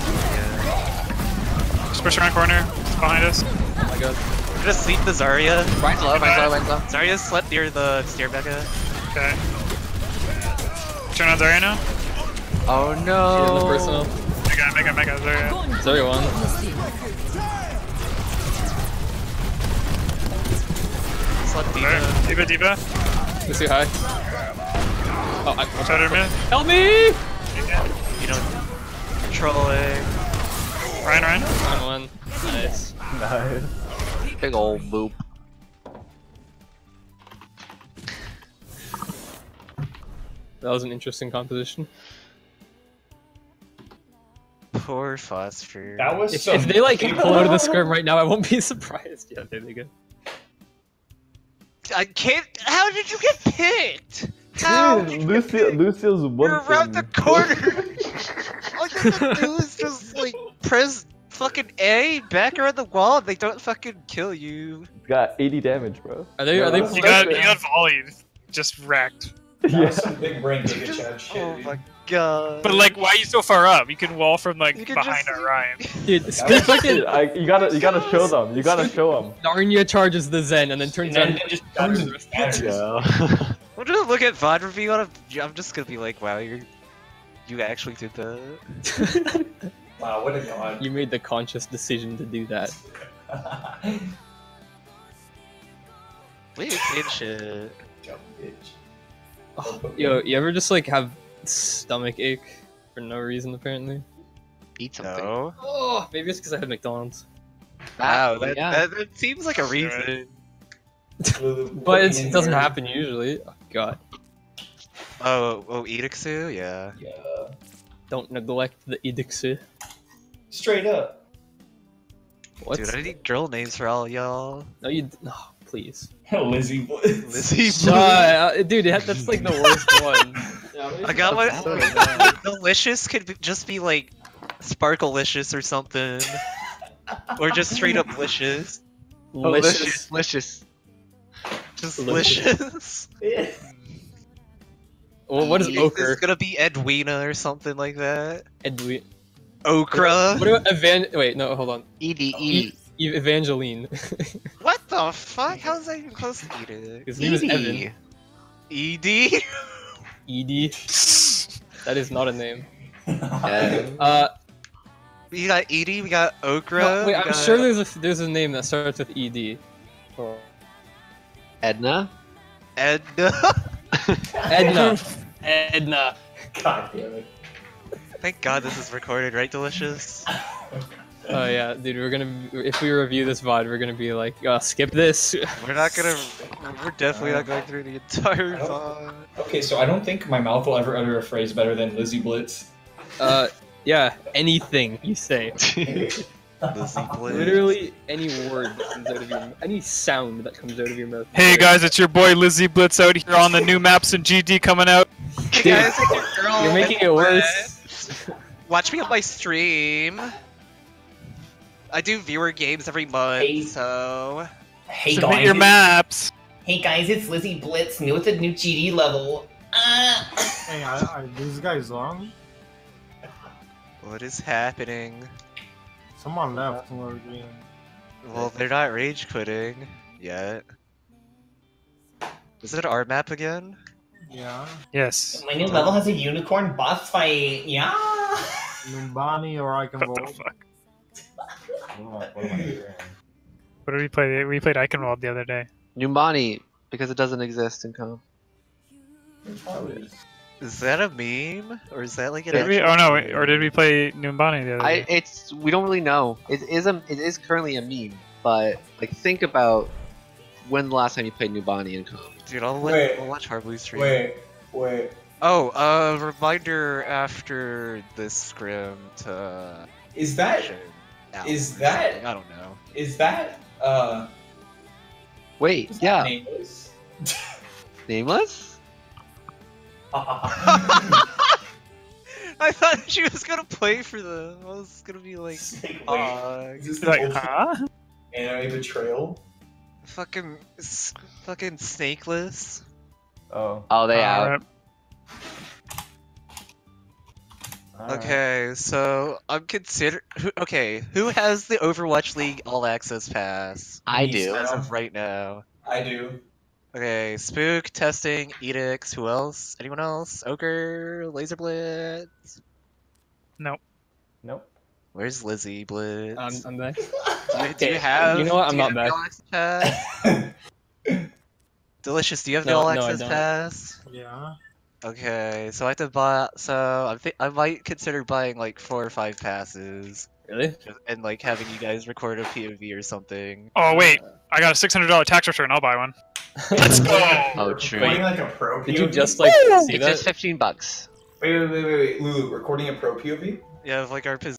Just push around corner. It's behind us. Oh my god. We're gonna sleep the Zarya. Ryan's low, Ryan's low, Ryan's low. Zarya slept near the stair Becca. Okay. Turn on Zarya now. Oh no. has no personal. Mega, mega, mega Zarya. Sorry, one. Slept Alright, D.Va. D.Va, D.Va. Let's see high. Oh, I, Watch out, mid. help me! You know, controlling. Ryan, Ryan. One, one. Nice. Nice. Big old boop. That was an interesting composition. Poor Phosphor. That was If, some. if they like pull out of the scrim right now, I won't be surprised. Yeah, there they go. I can't. How did you get picked? How? Dude, Lucio, Lucio's one You're around the corner. All you have to do is just like press fucking A back around the wall. They don't fucking kill you. Got 80 damage, bro. Are they? Are they? You got, you got volleyed. Just wrecked. Yeah. some big brain giga Chad shit. Oh dude. my god. But like, why are you so far up? You can wall from like behind just- our Ryan. Dude, speak fucking I, you gotta, you gotta show them. You gotta show them. Narnia charges the Zen and then turns And then around. just turns and shatters. I'm gonna look at VOD review on a. I'm just gonna be like, wow, you're. You actually did that. Wow, what a god. you made the conscious decision to do that. We did shit. Dumb bitch. Oh, yo, you ever just like have stomach ache for no reason apparently? Eat something. No. Oh, maybe it's because I had McDonald's. Wow, that, yeah. that, that seems like a reason. But it doesn't happen usually. Oh god. Oh, oh, oh Edixu? Yeah. Yeah. Don't neglect the edixir. Straight up. What? Dude, I need girl names for all y'all. No, you. No, please. Lizzie Blitz. Lizzie Shut uh, dude, that- that's like the worst one. I got one. So. Delicious could be, just be like Sparklelicious or something. or just straight up licious. Delicious. Delicious. Just Delicious. licious. Well, what is It's Ocre? gonna be Edwina or something like that. Edwi. Okra. What about Evan? Wait, no, hold on. Ed E- Ed. E- Evangeline. What the fuck? How's that even close to Edith? His name is Evan. Ed? Edie. That is not a name. Yeah. Uh, We got Edie, we got Okra. no, wait, I'm got- sure there's a there's a name that starts with Ed. Oh. Edna. Edna. Edna. Edna. God damn it. Thank God this is recorded, right, Delicious? Oh yeah, dude, we're gonna if we review this VOD, we're gonna be like, uh, skip this. We're not gonna. We're definitely not going through the entire VOD. Okay, so I don't think my mouth will ever utter a phrase better than Lizzie Blitz. Uh, yeah, anything you say, Lizzie Blitz. literally any word that comes out of your, any sound that comes out of your mouth. Hey guys, it's your boy Lizzie Blitz out here on the new maps and GD coming out. Hey guys, it's your girl. You're making it worse. Watch me on my stream. I do viewer games every month, Hey. so. Hey Submit guys, your maps. hey guys, it's Lizzie Blitz, new with the new GD level. Ah. Hey, I, I, this guy's on. What is happening? Someone left already. Well, they're not rage quitting yet. Is it our map again? Yeah. Yes. My new level has a unicorn boss fight. Yeah. Numbani or I can What the roll. fuck? What am What did we play? We played Icon Eichenwalde the other day. Numbani, because it doesn't exist in comp. Oh, is that a meme? Or is that like an Did we? Oh no, meme? or did we play Numbani the other I day? it's we don't really know. It is a it is currently a meme, but like think about when the last time you played Numbani in comp. Dude, I'll, Wait. let, I'll watch Harbleu stream. Wait, wait. Oh, uh, reminder after this scrim to. Is that out Is or that- something, I don't know. Is that uh? Wait, is yeah. that nameless? Nameless? I thought she was gonna play for them. I was gonna be like, uh, Is this Like, the ultimate huh? anime betrayal? fucking, s- fucking snakeless. Oh. Oh, they out. Alright. alright. Okay, so I'm consider. Who, okay, who has the Overwatch League All Access Pass I do. as of right now? I do. Okay, Spook, Testting, Edicts, who else? Anyone else? Ocre, Lazer Blitz? Nope. Nope. Where's Lizzie Blitz? I'm, I'm next. do, you, do you have? You know what? I'm not have back. the All Access Pass? Delicious, do you have the No, All no, I Access don't. Pass? Yeah. Okay, so I have to buy. So I think I might consider buying like four or five passes, Really? and like having you guys record a POV or something. Oh wait, I got a six hundred dollar tax return. I'll buy one. Let's go. Oh, true. Recording like a pro POV. Did you just like see It's just 15 bucks. Wait, wait, wait, wait, wait, Lulu, recording a pro POV? Yeah, of like our position.